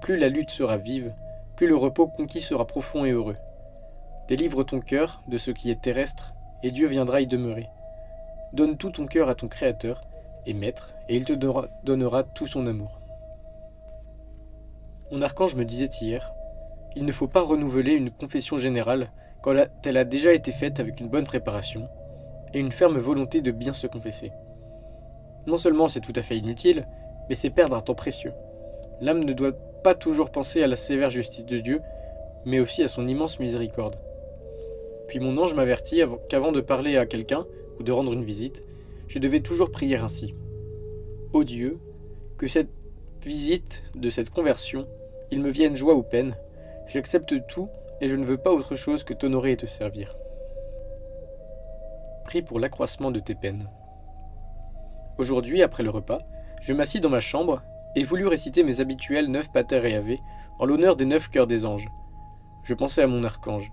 Plus la lutte sera vive, plus le repos conquis sera profond et heureux. Délivre ton cœur de ce qui est terrestre, et Dieu viendra y demeurer. Donne tout ton cœur à ton Créateur et Maître, et il te donnera tout son amour. Mon archange me disait hier, il ne faut pas renouveler une confession générale quand elle a déjà été faite avec une bonne préparation et une ferme volonté de bien se confesser. Non seulement c'est tout à fait inutile, mais c'est perdre un temps précieux. L'âme ne doit pas toujours penser à la sévère justice de Dieu, mais aussi à son immense miséricorde. Puis mon ange m'avertit qu'avant de parler à quelqu'un ou de rendre une visite, je devais toujours prier ainsi. Ô Dieu, que cette visite, de cette conversion, il me vienne joie ou peine, j'accepte tout et je ne veux pas autre chose que t'honorer et te servir. Prie pour l'accroissement de tes peines. Aujourd'hui, après le repas, je m'assis dans ma chambre et voulus réciter mes habituels neuf pater et ave en l'honneur des neuf cœurs des anges. Je pensais à mon archange.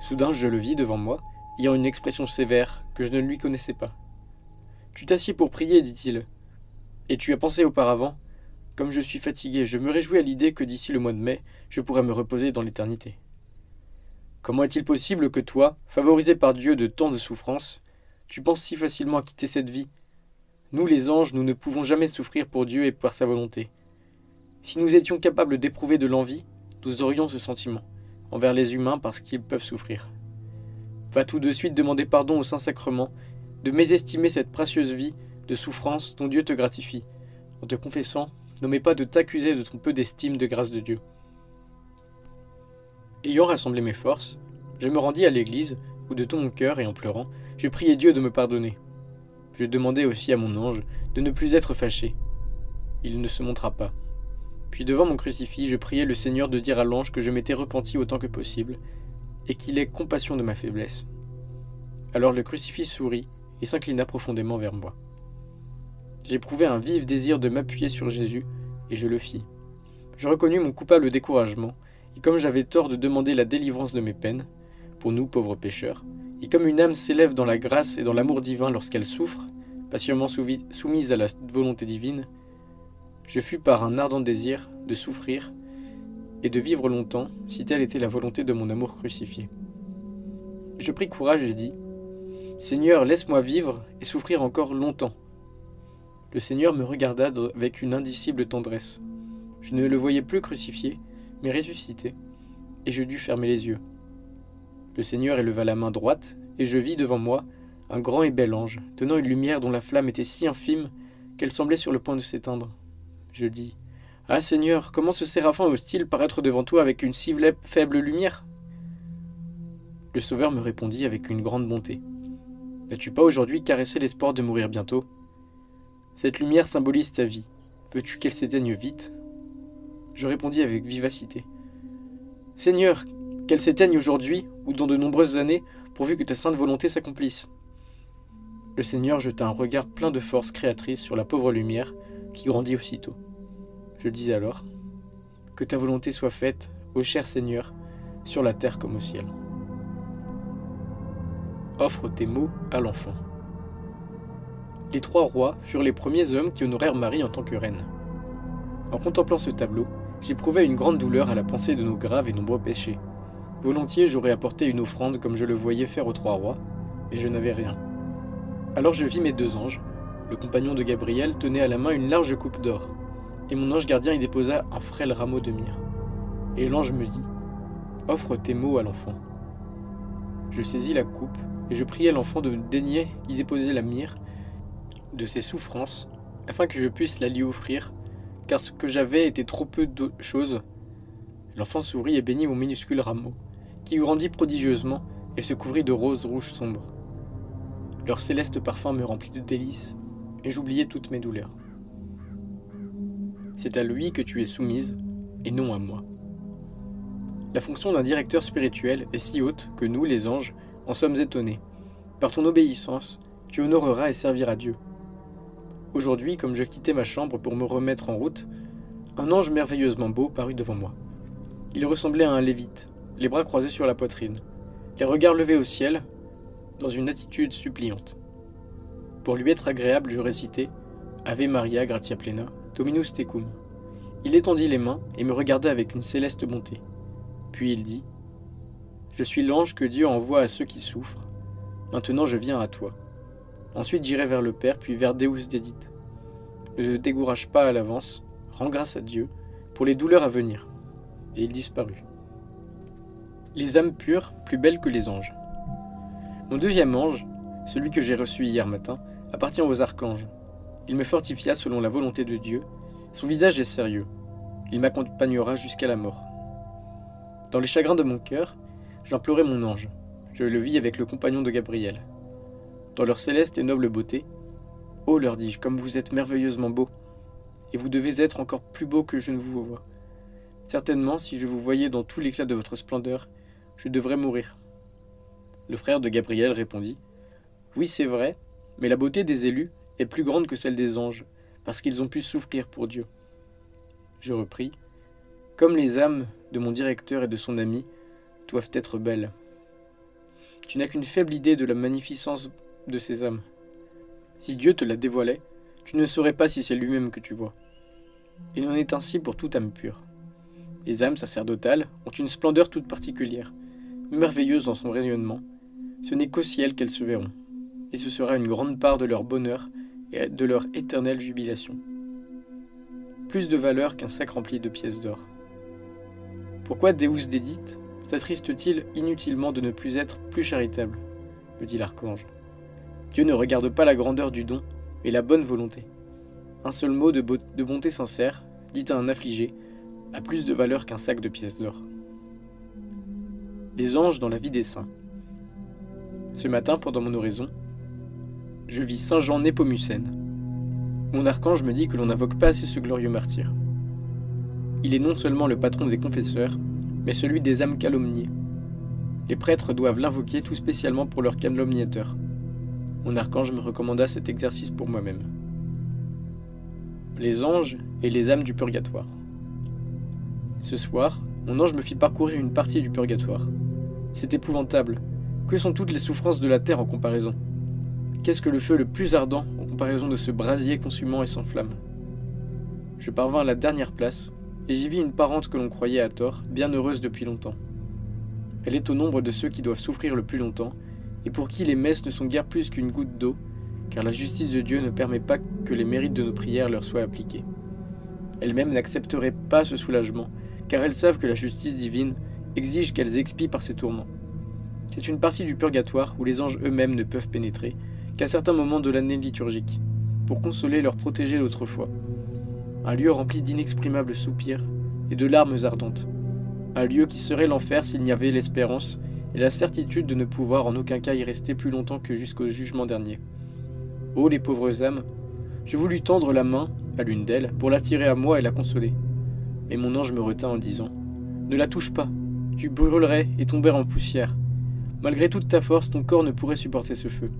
Soudain, je le vis devant moi, ayant une expression sévère que je ne lui connaissais pas. Tu t'assieds pour prier, dit-il. Et tu as pensé auparavant Comme je suis fatigué, je me réjouis à l'idée que d'ici le mois de mai, je pourrais me reposer dans l'éternité. Comment est-il possible que toi, favorisé par Dieu de tant de souffrances, tu penses si facilement à quitter cette vie? Nous les anges, nous ne pouvons jamais souffrir pour Dieu et par sa volonté. Si nous étions capables d'éprouver de l'envie, nous aurions ce sentiment, envers les humains parce qu'ils peuvent souffrir. Va tout de suite demander pardon au Saint-Sacrement, de mésestimer cette précieuse vie de souffrance dont Dieu te gratifie, en te confessant, n'omet pas de t'accuser de ton peu d'estime de grâce de Dieu. Ayant rassemblé mes forces, je me rendis à l'église, où de tout mon cœur et en pleurant, je priai Dieu de me pardonner. Je demandai aussi à mon ange de ne plus être fâché. Il ne se montra pas. Puis devant mon crucifix, je priai le Seigneur de dire à l'ange que je m'étais repenti autant que possible, et qu'il ait compassion de ma faiblesse. Alors le crucifix sourit et s'inclina profondément vers moi. J'éprouvai un vif désir de m'appuyer sur Jésus, et je le fis. Je reconnus mon coupable découragement, comme j'avais tort de demander la délivrance de mes peines, pour nous pauvres pécheurs, et comme une âme s'élève dans la grâce et dans l'amour divin lorsqu'elle souffre, patiemment soumise à la volonté divine, je fus par un ardent désir de souffrir et de vivre longtemps, si telle était la volonté de mon amour crucifié. Je pris courage et dis Seigneur, laisse-moi vivre et souffrir encore longtemps. Le Seigneur me regarda avec une indicible tendresse. Je ne le voyais plus crucifié, mais ressuscité, et je dus fermer les yeux. Le Seigneur éleva la main droite, et je vis devant moi un grand et bel ange, tenant une lumière dont la flamme était si infime qu'elle semblait sur le point de s'éteindre. Je dis Ah Seigneur, comment ce séraphin ose-t-il paraître devant toi avec une si faible lumière? Le Sauveur me répondit avec une grande bonté. N'as-tu pas aujourd'hui caressé l'espoir de mourir bientôt? Cette lumière symbolise ta vie. Veux-tu qu'elle s'éteigne vite? Je répondis avec vivacité. Seigneur, qu'elle s'éteigne aujourd'hui ou dans de nombreuses années, pourvu que ta sainte volonté s'accomplisse. Le Seigneur jeta un regard plein de force créatrice sur la pauvre lumière, qui grandit aussitôt. Je dis alors Que ta volonté soit faite, ô cher Seigneur, sur la terre comme au ciel. Offre tes mots à l'enfant. Les trois rois furent les premiers hommes qui honorèrent Marie en tant que reine. En contemplant ce tableau, j'éprouvais une grande douleur à la pensée de nos graves et nombreux péchés. Volontiers j'aurais apporté une offrande comme je le voyais faire aux trois rois, mais je n'avais rien. Alors je vis mes deux anges. Le compagnon de Gabriel tenait à la main une large coupe d'or, et mon ange gardien y déposa un frêle rameau de myrrhe. Et l'ange me dit Offre tes mots à l'enfant. Je saisis la coupe, et je priai l'enfant de daigner y déposer la myrrhe de ses souffrances, afin que je puisse la lui offrir, car ce que j'avais était trop peu de choses. L'enfant sourit et bénit mon minuscule rameau qui grandit prodigieusement et se couvrit de roses rouges sombres. Leur céleste parfum me remplit de délices, et j'oubliais toutes mes douleurs. C'est à lui que tu es soumise, et non à moi. La fonction d'un directeur spirituel est si haute que nous, les anges, en sommes étonnés. Par ton obéissance, tu honoreras et serviras Dieu. Aujourd'hui, comme je quittais ma chambre pour me remettre en route, un ange merveilleusement beau parut devant moi. Il ressemblait à un lévite, les bras croisés sur la poitrine, les regards levés au ciel, dans une attitude suppliante. Pour lui être agréable, je récitais Ave Maria gratia plena, Dominus tecum. Il étendit les mains et me regarda avec une céleste bonté. Puis il dit Je suis l'ange que Dieu envoie à ceux qui souffrent. Maintenant je viens à toi. Ensuite j'irai vers le Père, puis vers Deus Dedit. Ne te décourage pas à l'avance, rends grâce à Dieu pour les douleurs à venir. Et il disparut. Les âmes pures, plus belles que les anges. Mon deuxième ange, celui que j'ai reçu hier matin, appartient aux archanges. Il me fortifia selon la volonté de Dieu. Son visage est sérieux. Il m'accompagnera jusqu'à la mort. Dans les chagrins de mon cœur, j'implorai mon ange. Je le vis avec le compagnon de Gabriel. Dans leur céleste et noble beauté, Oh, leur dis-je, comme vous êtes merveilleusement beaux, et vous devez être encore plus beaux que je ne vous vois. Certainement, si je vous voyais dans tout l'éclat de votre splendeur, je devrais mourir. Le frère de Gabriel répondit Oui, c'est vrai, mais la beauté des élus est plus grande que celle des anges, parce qu'ils ont pu souffrir pour Dieu. Je repris Comme les âmes de mon directeur et de son ami doivent être belles. Tu n'as qu'une faible idée de la magnificence de ces âmes. Si Dieu te la dévoilait, tu ne saurais pas si c'est lui-même que tu vois. Il en est ainsi pour toute âme pure. Les âmes sacerdotales ont une splendeur toute particulière merveilleuses dans son rayonnement, ce n'est qu'au ciel qu'elles se verront, et ce sera une grande part de leur bonheur et de leur éternelle jubilation. Plus de valeur qu'un sac rempli de pièces d'or. Pourquoi Deus dédit s'attriste-t-il inutilement de ne plus être plus charitable? Me dit l'archange. Dieu ne regarde pas la grandeur du don, mais la bonne volonté. Un seul mot de, bonté sincère, dit à un affligé, a plus de valeur qu'un sac de pièces d'or les anges dans la vie des saints. Ce matin, pendant mon oraison, je vis Saint Jean Népomucène. Mon archange me dit que l'on n'invoque pas assez ce glorieux martyr. Il est non seulement le patron des confesseurs, mais celui des âmes calomniées. Les prêtres doivent l'invoquer tout spécialement pour leurs calomniateurs. Mon archange me recommanda cet exercice pour moi-même. Les anges et les âmes du purgatoire. Ce soir, Mon ange me fit parcourir une partie du purgatoire. C'est épouvantable. Que sont toutes les souffrances de la terre en comparaison? Qu'est-ce que le feu le plus ardent en comparaison de ce brasier consumant et sans flamme Je parvins à la dernière place, et j'y vis une parente que l'on croyait à tort, bien heureuse depuis longtemps. Elle est au nombre de ceux qui doivent souffrir le plus longtemps, et pour qui les messes ne sont guère plus qu'une goutte d'eau, car la justice de Dieu ne permet pas que les mérites de nos prières leur soient appliqués. Elles-mêmes n'accepteraient pas ce soulagement, car elles savent que la justice divine exige qu'elles expient par ses tourments. C'est une partie du purgatoire où les anges eux-mêmes ne peuvent pénétrer, qu'à certains moments de l'année liturgique, pour consoler leurs protégés d'autrefois. Un lieu rempli d'inexprimables soupirs et de larmes ardentes. Un lieu qui serait l'enfer s'il n'y avait l'espérance et la certitude de ne pouvoir en aucun cas y rester plus longtemps que jusqu'au jugement dernier. Ô les pauvres âmes, je voulus tendre la main à l'une d'elles pour l'attirer à moi et la consoler. Mais mon ange me retint en disant Ne la touche pas, tu brûlerais et tomberais en poussière. Malgré toute ta force, ton corps ne pourrait supporter ce feu.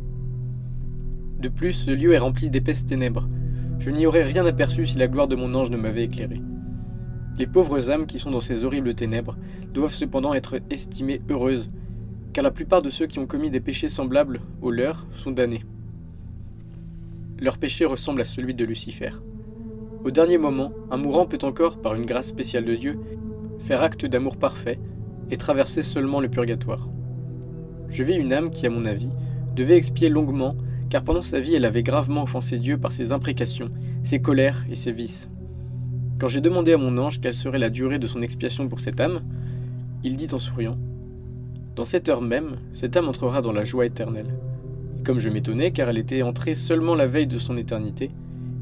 De plus, ce lieu est rempli d'épaisses ténèbres. Je n'y aurais rien aperçu si la gloire de mon ange ne m'avait éclairé. Les pauvres âmes qui sont dans ces horribles ténèbres doivent cependant être estimées heureuses, car la plupart de ceux qui ont commis des péchés semblables aux leurs sont damnés. Leur péché ressemble à celui de Lucifer. Au dernier moment, un mourant peut encore, par une grâce spéciale de Dieu, faire acte d'amour parfait et traverser seulement le purgatoire. Je vis une âme qui, à mon avis, devait expier longuement car pendant sa vie elle avait gravement offensé Dieu par ses imprécations, ses colères et ses vices. Quand j'ai demandé à mon ange quelle serait la durée de son expiation pour cette âme, il dit en souriant Dans cette heure même, cette âme entrera dans la joie éternelle. Et comme je m'étonnais, car elle était entrée seulement la veille de son éternité,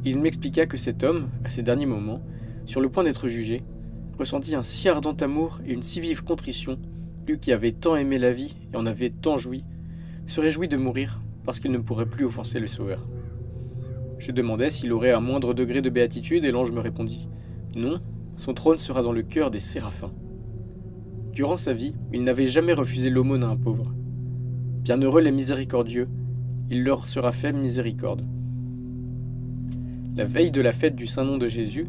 il m'expliqua que cet homme, à ses derniers moments, sur le point d'être jugé, ressentit un si ardent amour et une si vive contrition, lui qui avait tant aimé la vie et en avait tant joui, se réjouit de mourir parce qu'il ne pourrait plus offenser le Sauveur. Je demandais s'il aurait un moindre degré de béatitude et l'ange me répondit Non, son trône sera dans le cœur des séraphins. Durant sa vie, il n'avait jamais refusé l'aumône à un pauvre. Bienheureux les miséricordieux, il leur sera fait miséricorde. La veille de la fête du Saint-Nom de Jésus,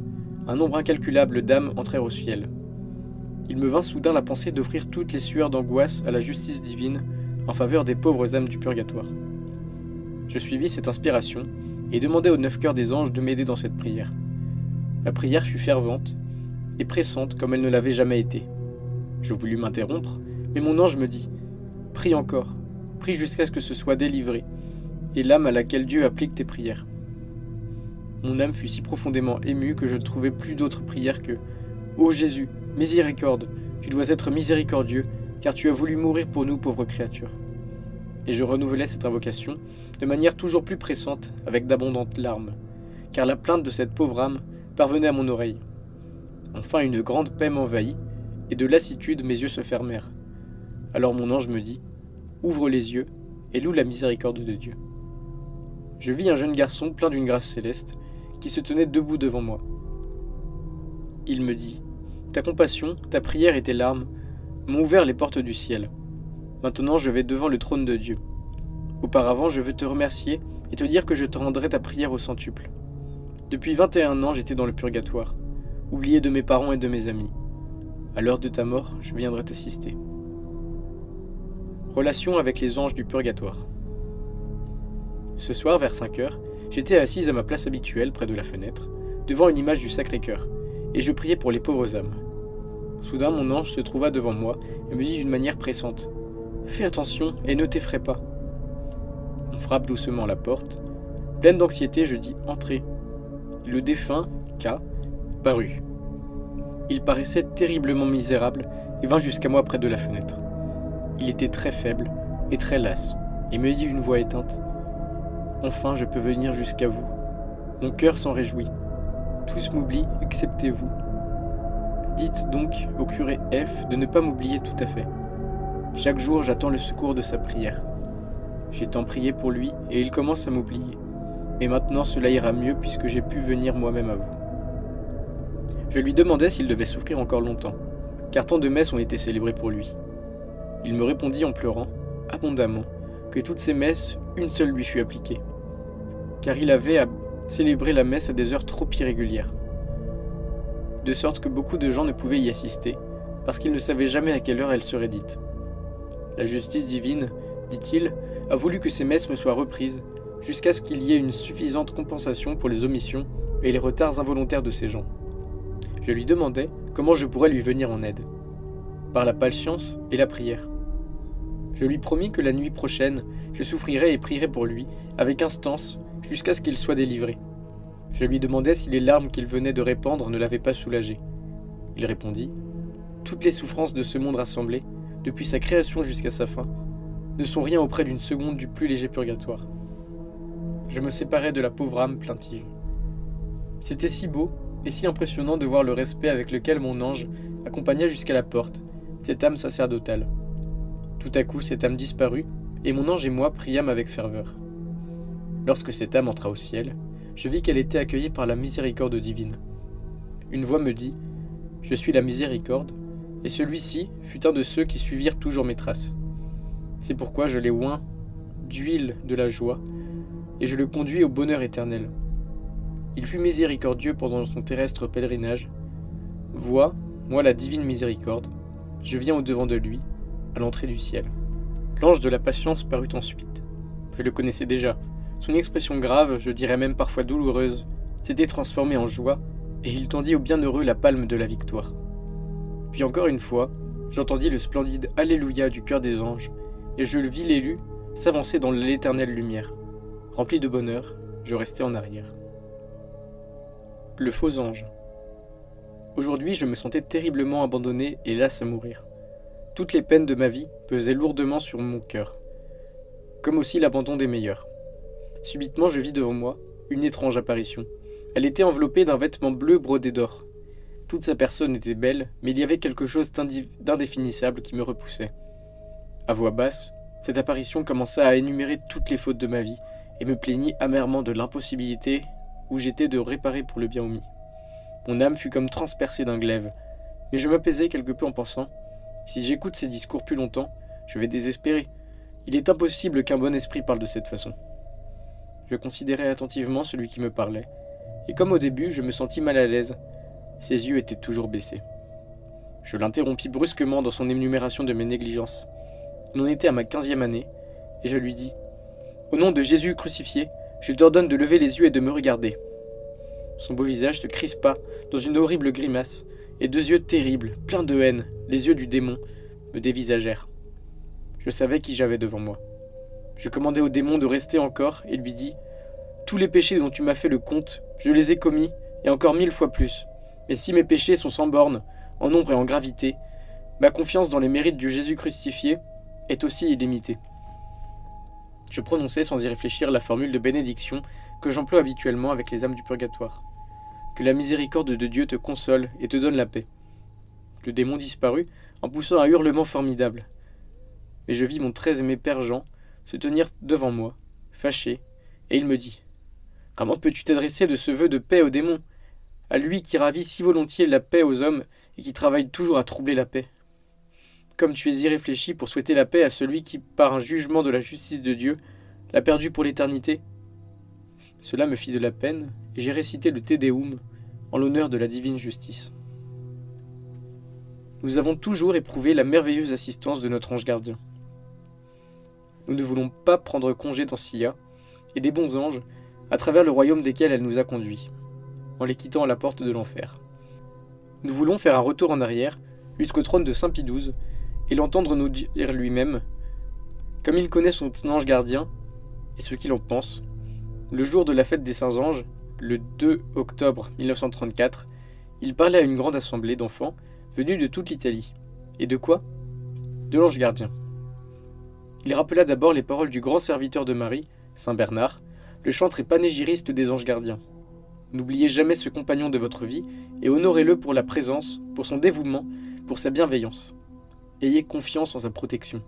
un nombre incalculable d'âmes entrèrent au ciel. Il me vint soudain la pensée d'offrir toutes les sueurs d'angoisse à la justice divine en faveur des pauvres âmes du purgatoire je suivis cette inspiration et demandai aux neuf cœurs des anges de m'aider dans cette prière. Ma prière fut fervente et pressante comme elle ne l'avait jamais été. Je voulus m'interrompre, mais mon ange me dit Prie encore, prie jusqu'à ce que ce soit délivré, et l'âme à laquelle Dieu applique tes prières. Mon âme fut si profondément émue que je ne trouvai plus d'autre prière que Ô Jésus, miséricorde, tu dois être miséricordieux, car tu as voulu mourir pour nous pauvres créatures et je renouvelais cette invocation de manière toujours plus pressante, avec d'abondantes larmes, car la plainte de cette pauvre âme parvenait à mon oreille. Enfin une grande paix m'envahit, et de lassitude mes yeux se fermèrent. Alors mon ange me dit Ouvre les yeux et loue la miséricorde de Dieu. Je vis un jeune garçon plein d'une grâce céleste qui se tenait debout devant moi. Il me dit Ta compassion, ta prière et tes larmes m'ont ouvert les portes du ciel. Maintenant je vais devant le trône de Dieu. Auparavant, je veux te remercier et te dire que je te rendrai ta prière au centuple. Depuis 21 ans, j'étais dans le purgatoire, oublié de mes parents et de mes amis. À l'heure de ta mort, je viendrai t'assister. Relation avec les anges du purgatoire. Ce soir, vers 5 heures, j'étais assise à ma place habituelle près de la fenêtre, devant une image du Sacré-Cœur, et je priais pour les pauvres âmes. Soudain, mon ange se trouva devant moi et me dit d'une manière pressante Fais attention et ne t'effraie pas. On frappe doucement la porte. Pleine d'anxiété, je dis Entrez. Le défunt, K, parut. Il paraissait terriblement misérable et vint jusqu'à moi près de la fenêtre. Il était très faible et très las, et me dit d'une voix éteinte Enfin, je peux venir jusqu'à vous. Mon cœur s'en réjouit. Tous m'oublient, excepté vous. Dites donc au curé F de ne pas m'oublier tout à fait. Chaque jour, j'attends le secours de sa prière. J'ai tant prié pour lui et il commence à m'oublier. Mais maintenant, cela ira mieux puisque j'ai pu venir moi-même à vous. Je lui demandais s'il devait souffrir encore longtemps, car tant de messes ont été célébrées pour lui. Il me répondit en pleurant, abondamment, que toutes ces messes, une seule lui fut appliquée, car il avait à célébrer la messe à des heures trop irrégulières, de sorte que beaucoup de gens ne pouvaient y assister, parce qu'il ne savait jamais à quelle heure elle serait dite. La justice divine, dit-il, a voulu que ces messes me soient reprises, jusqu'à ce qu'il y ait une suffisante compensation pour les omissions et les retards involontaires de ces gens. Je lui demandais comment je pourrais lui venir en aide. Par la patience et la prière. Je lui promis que la nuit prochaine, je souffrirais et prierais pour lui, avec instance, jusqu'à ce qu'il soit délivré. Je lui demandais si les larmes qu'il venait de répandre ne l'avaient pas soulagé. Il répondit Toutes les souffrances de ce monde rassemblé, depuis sa création jusqu'à sa fin, ne sont rien auprès d'une seconde du plus léger purgatoire. Je me séparais de la pauvre âme plaintive. C'était si beau et si impressionnant de voir le respect avec lequel mon ange accompagna jusqu'à la porte cette âme sacerdotale. Tout à coup, cette âme disparut, et mon ange et moi priâmes avec ferveur. Lorsque cette âme entra au ciel, je vis qu'elle était accueillie par la miséricorde divine. Une voix me dit Je suis la miséricorde, et celui-ci fut un de ceux qui suivirent toujours mes traces. C'est pourquoi je l'ai oint d'huile de la joie, et je le conduis au bonheur éternel. Il fut miséricordieux pendant son terrestre pèlerinage. Vois, moi la divine miséricorde, je viens au-devant de lui, à l'entrée du ciel. L'ange de la patience parut ensuite. Je le connaissais déjà. Son expression grave, je dirais même parfois douloureuse, s'était transformée en joie, et il tendit au bienheureux la palme de la victoire. Puis encore une fois, j'entendis le splendide Alléluia du cœur des anges, et je le vis l'élu s'avancer dans l'éternelle lumière. Rempli de bonheur, je restai en arrière. Le faux ange. Aujourd'hui, je me sentais terriblement abandonné et las à mourir. Toutes les peines de ma vie pesaient lourdement sur mon cœur, comme aussi l'abandon des meilleurs. Subitement, je vis devant moi une étrange apparition. Elle était enveloppée d'un vêtement bleu brodé d'or. Toute sa personne était belle, mais il y avait quelque chose d'indéfinissable qui me repoussait. À voix basse, cette apparition commença à énumérer toutes les fautes de ma vie et me plaignit amèrement de l'impossibilité où j'étais de réparer pour le bien omis. Mon âme fut comme transpercée d'un glaive, mais je m'apaisai quelque peu en pensant si j'écoute ces discours plus longtemps, je vais désespérer. Il est impossible qu'un bon esprit parle de cette façon. Je considérai attentivement celui qui me parlait, et comme au début je me sentis mal à l'aise, ses yeux étaient toujours baissés. Je l'interrompis brusquement dans son énumération de mes négligences. On en était à ma quinzième année, et je lui dis Au nom de Jésus crucifié, je t'ordonne de lever les yeux et de me regarder. Son beau visage se crispa dans une horrible grimace, et deux yeux terribles, pleins de haine, les yeux du démon, me dévisagèrent. Je savais qui j'avais devant moi. Je commandai au démon de rester encore et lui dis Tous les péchés dont tu m'as fait le compte, je les ai commis, et encore mille fois plus. Mais si mes péchés sont sans bornes, en nombre et en gravité, ma confiance dans les mérites du Jésus crucifié est aussi illimitée. Je prononçai sans y réfléchir la formule de bénédiction que j'emploie habituellement avec les âmes du purgatoire. Que la miséricorde de Dieu te console et te donne la paix. Le démon disparut en poussant un hurlement formidable. Mais je vis mon très aimé père Jean se tenir devant moi, fâché, et il me dit Comment peux-tu t'adresser de ce vœu de paix au démon? À lui qui ravit si volontiers la paix aux hommes et qui travaille toujours à troubler la paix. Comme tu es irréfléchi pour souhaiter la paix à celui qui, par un jugement de la justice de Dieu, l'a perdu pour l'éternité. Cela me fit de la peine, et j'ai récité le Te Deum en l'honneur de la divine justice. Nous avons toujours éprouvé la merveilleuse assistance de notre ange gardien. Nous ne voulons pas prendre congé d'Ancilia et des bons anges à travers le royaume desquels elle nous a conduits, en les quittant à la porte de l'enfer. Nous voulons faire un retour en arrière jusqu'au trône de Saint Pie XII et l'entendre nous dire lui-même, comme il connaît son ange gardien et ce qu'il en pense, le jour de la fête des Saints Anges, le 2 octobre 1934, il parlait à une grande assemblée d'enfants venu de toute l'Italie. Et de quoi? De l'ange gardien. Il rappela d'abord les paroles du grand serviteur de Marie, Saint Bernard, le chantre et panégyriste des anges gardiens. N'oubliez jamais ce compagnon de votre vie et honorez-le pour la présence, pour son dévouement, pour sa bienveillance. Ayez confiance en sa protection.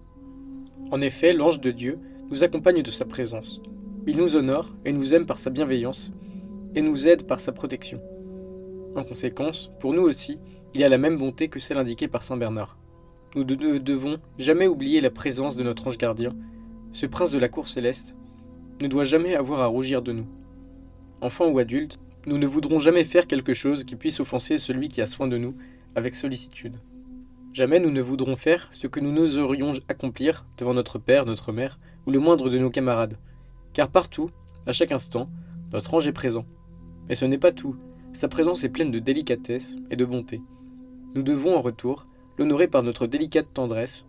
En effet, l'ange de Dieu nous accompagne de sa présence. Il nous honore et nous aime par sa bienveillance et nous aide par sa protection. En conséquence, pour nous aussi, il a la même bonté que celle indiquée par Saint Bernard. Nous ne devons jamais oublier la présence de notre ange gardien. Ce prince de la cour céleste ne doit jamais avoir à rougir de nous. Enfant ou adulte, nous ne voudrons jamais faire quelque chose qui puisse offenser celui qui a soin de nous avec sollicitude. Jamais nous ne voudrons faire ce que nous n'oserions accomplir devant notre père, notre mère, ou le moindre de nos camarades. Car partout, à chaque instant, notre ange est présent. Mais ce n'est pas tout, sa présence est pleine de délicatesse et de bonté. Nous devons en retour l'honorer par notre délicate tendresse,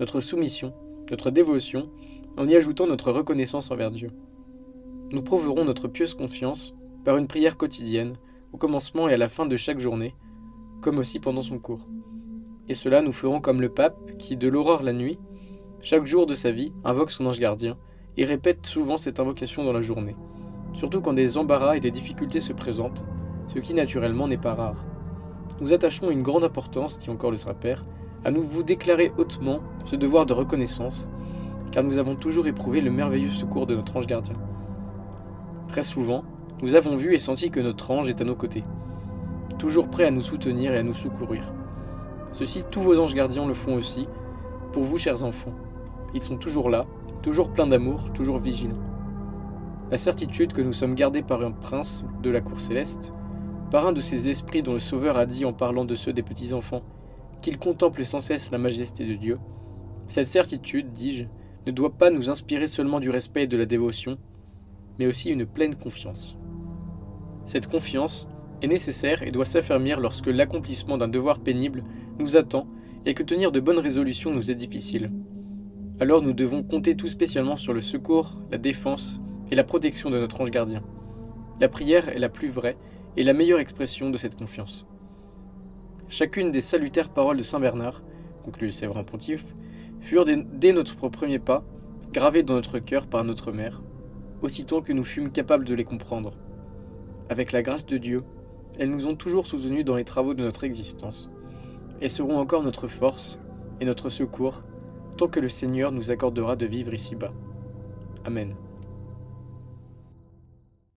notre soumission, notre dévotion, en y ajoutant notre reconnaissance envers Dieu. Nous prouverons notre pieuse confiance par une prière quotidienne, au commencement et à la fin de chaque journée, comme aussi pendant son cours. Et cela nous ferons comme le pape qui, de l'aurore la nuit, chaque jour de sa vie, invoque son ange gardien et répète souvent cette invocation dans la journée, surtout quand des embarras et des difficultés se présentent, ce qui naturellement n'est pas rare. Nous attachons une grande importance, dit encore le Saint-Père, à nous vous déclarer hautement ce devoir de reconnaissance, car nous avons toujours éprouvé le merveilleux secours de notre ange gardien. Très souvent, nous avons vu et senti que notre ange est à nos côtés, toujours prêt à nous soutenir et à nous secourir. Ceci, tous vos anges gardiens le font aussi, pour vous, chers enfants. Ils sont toujours là, toujours pleins d'amour, toujours vigilants. La certitude que nous sommes gardés par un prince de la cour céleste, par un de ces esprits dont le Sauveur a dit en parlant de ceux des petits-enfants, qu'ils contemplent sans cesse la majesté de Dieu, cette certitude, dis-je, ne doit pas nous inspirer seulement du respect et de la dévotion, mais aussi une pleine confiance. Cette confiance est nécessaire et doit s'affermir lorsque l'accomplissement d'un devoir pénible nous attend et que tenir de bonnes résolutions nous est difficile. Alors nous devons compter tout spécialement sur le secours, la défense et la protection de notre ange gardien. La prière est la plus vraie et la meilleure expression de cette confiance. Chacune des salutaires paroles de Saint Bernard, conclut Séverin Pontife, furent dès notre premier pas gravées dans notre cœur par notre mère, aussitôt que nous fûmes capables de les comprendre. Avec la grâce de Dieu, elles nous ont toujours soutenus dans les travaux de notre existence, et seront encore notre force et notre secours tant que le Seigneur nous accordera de vivre ici-bas. Amen.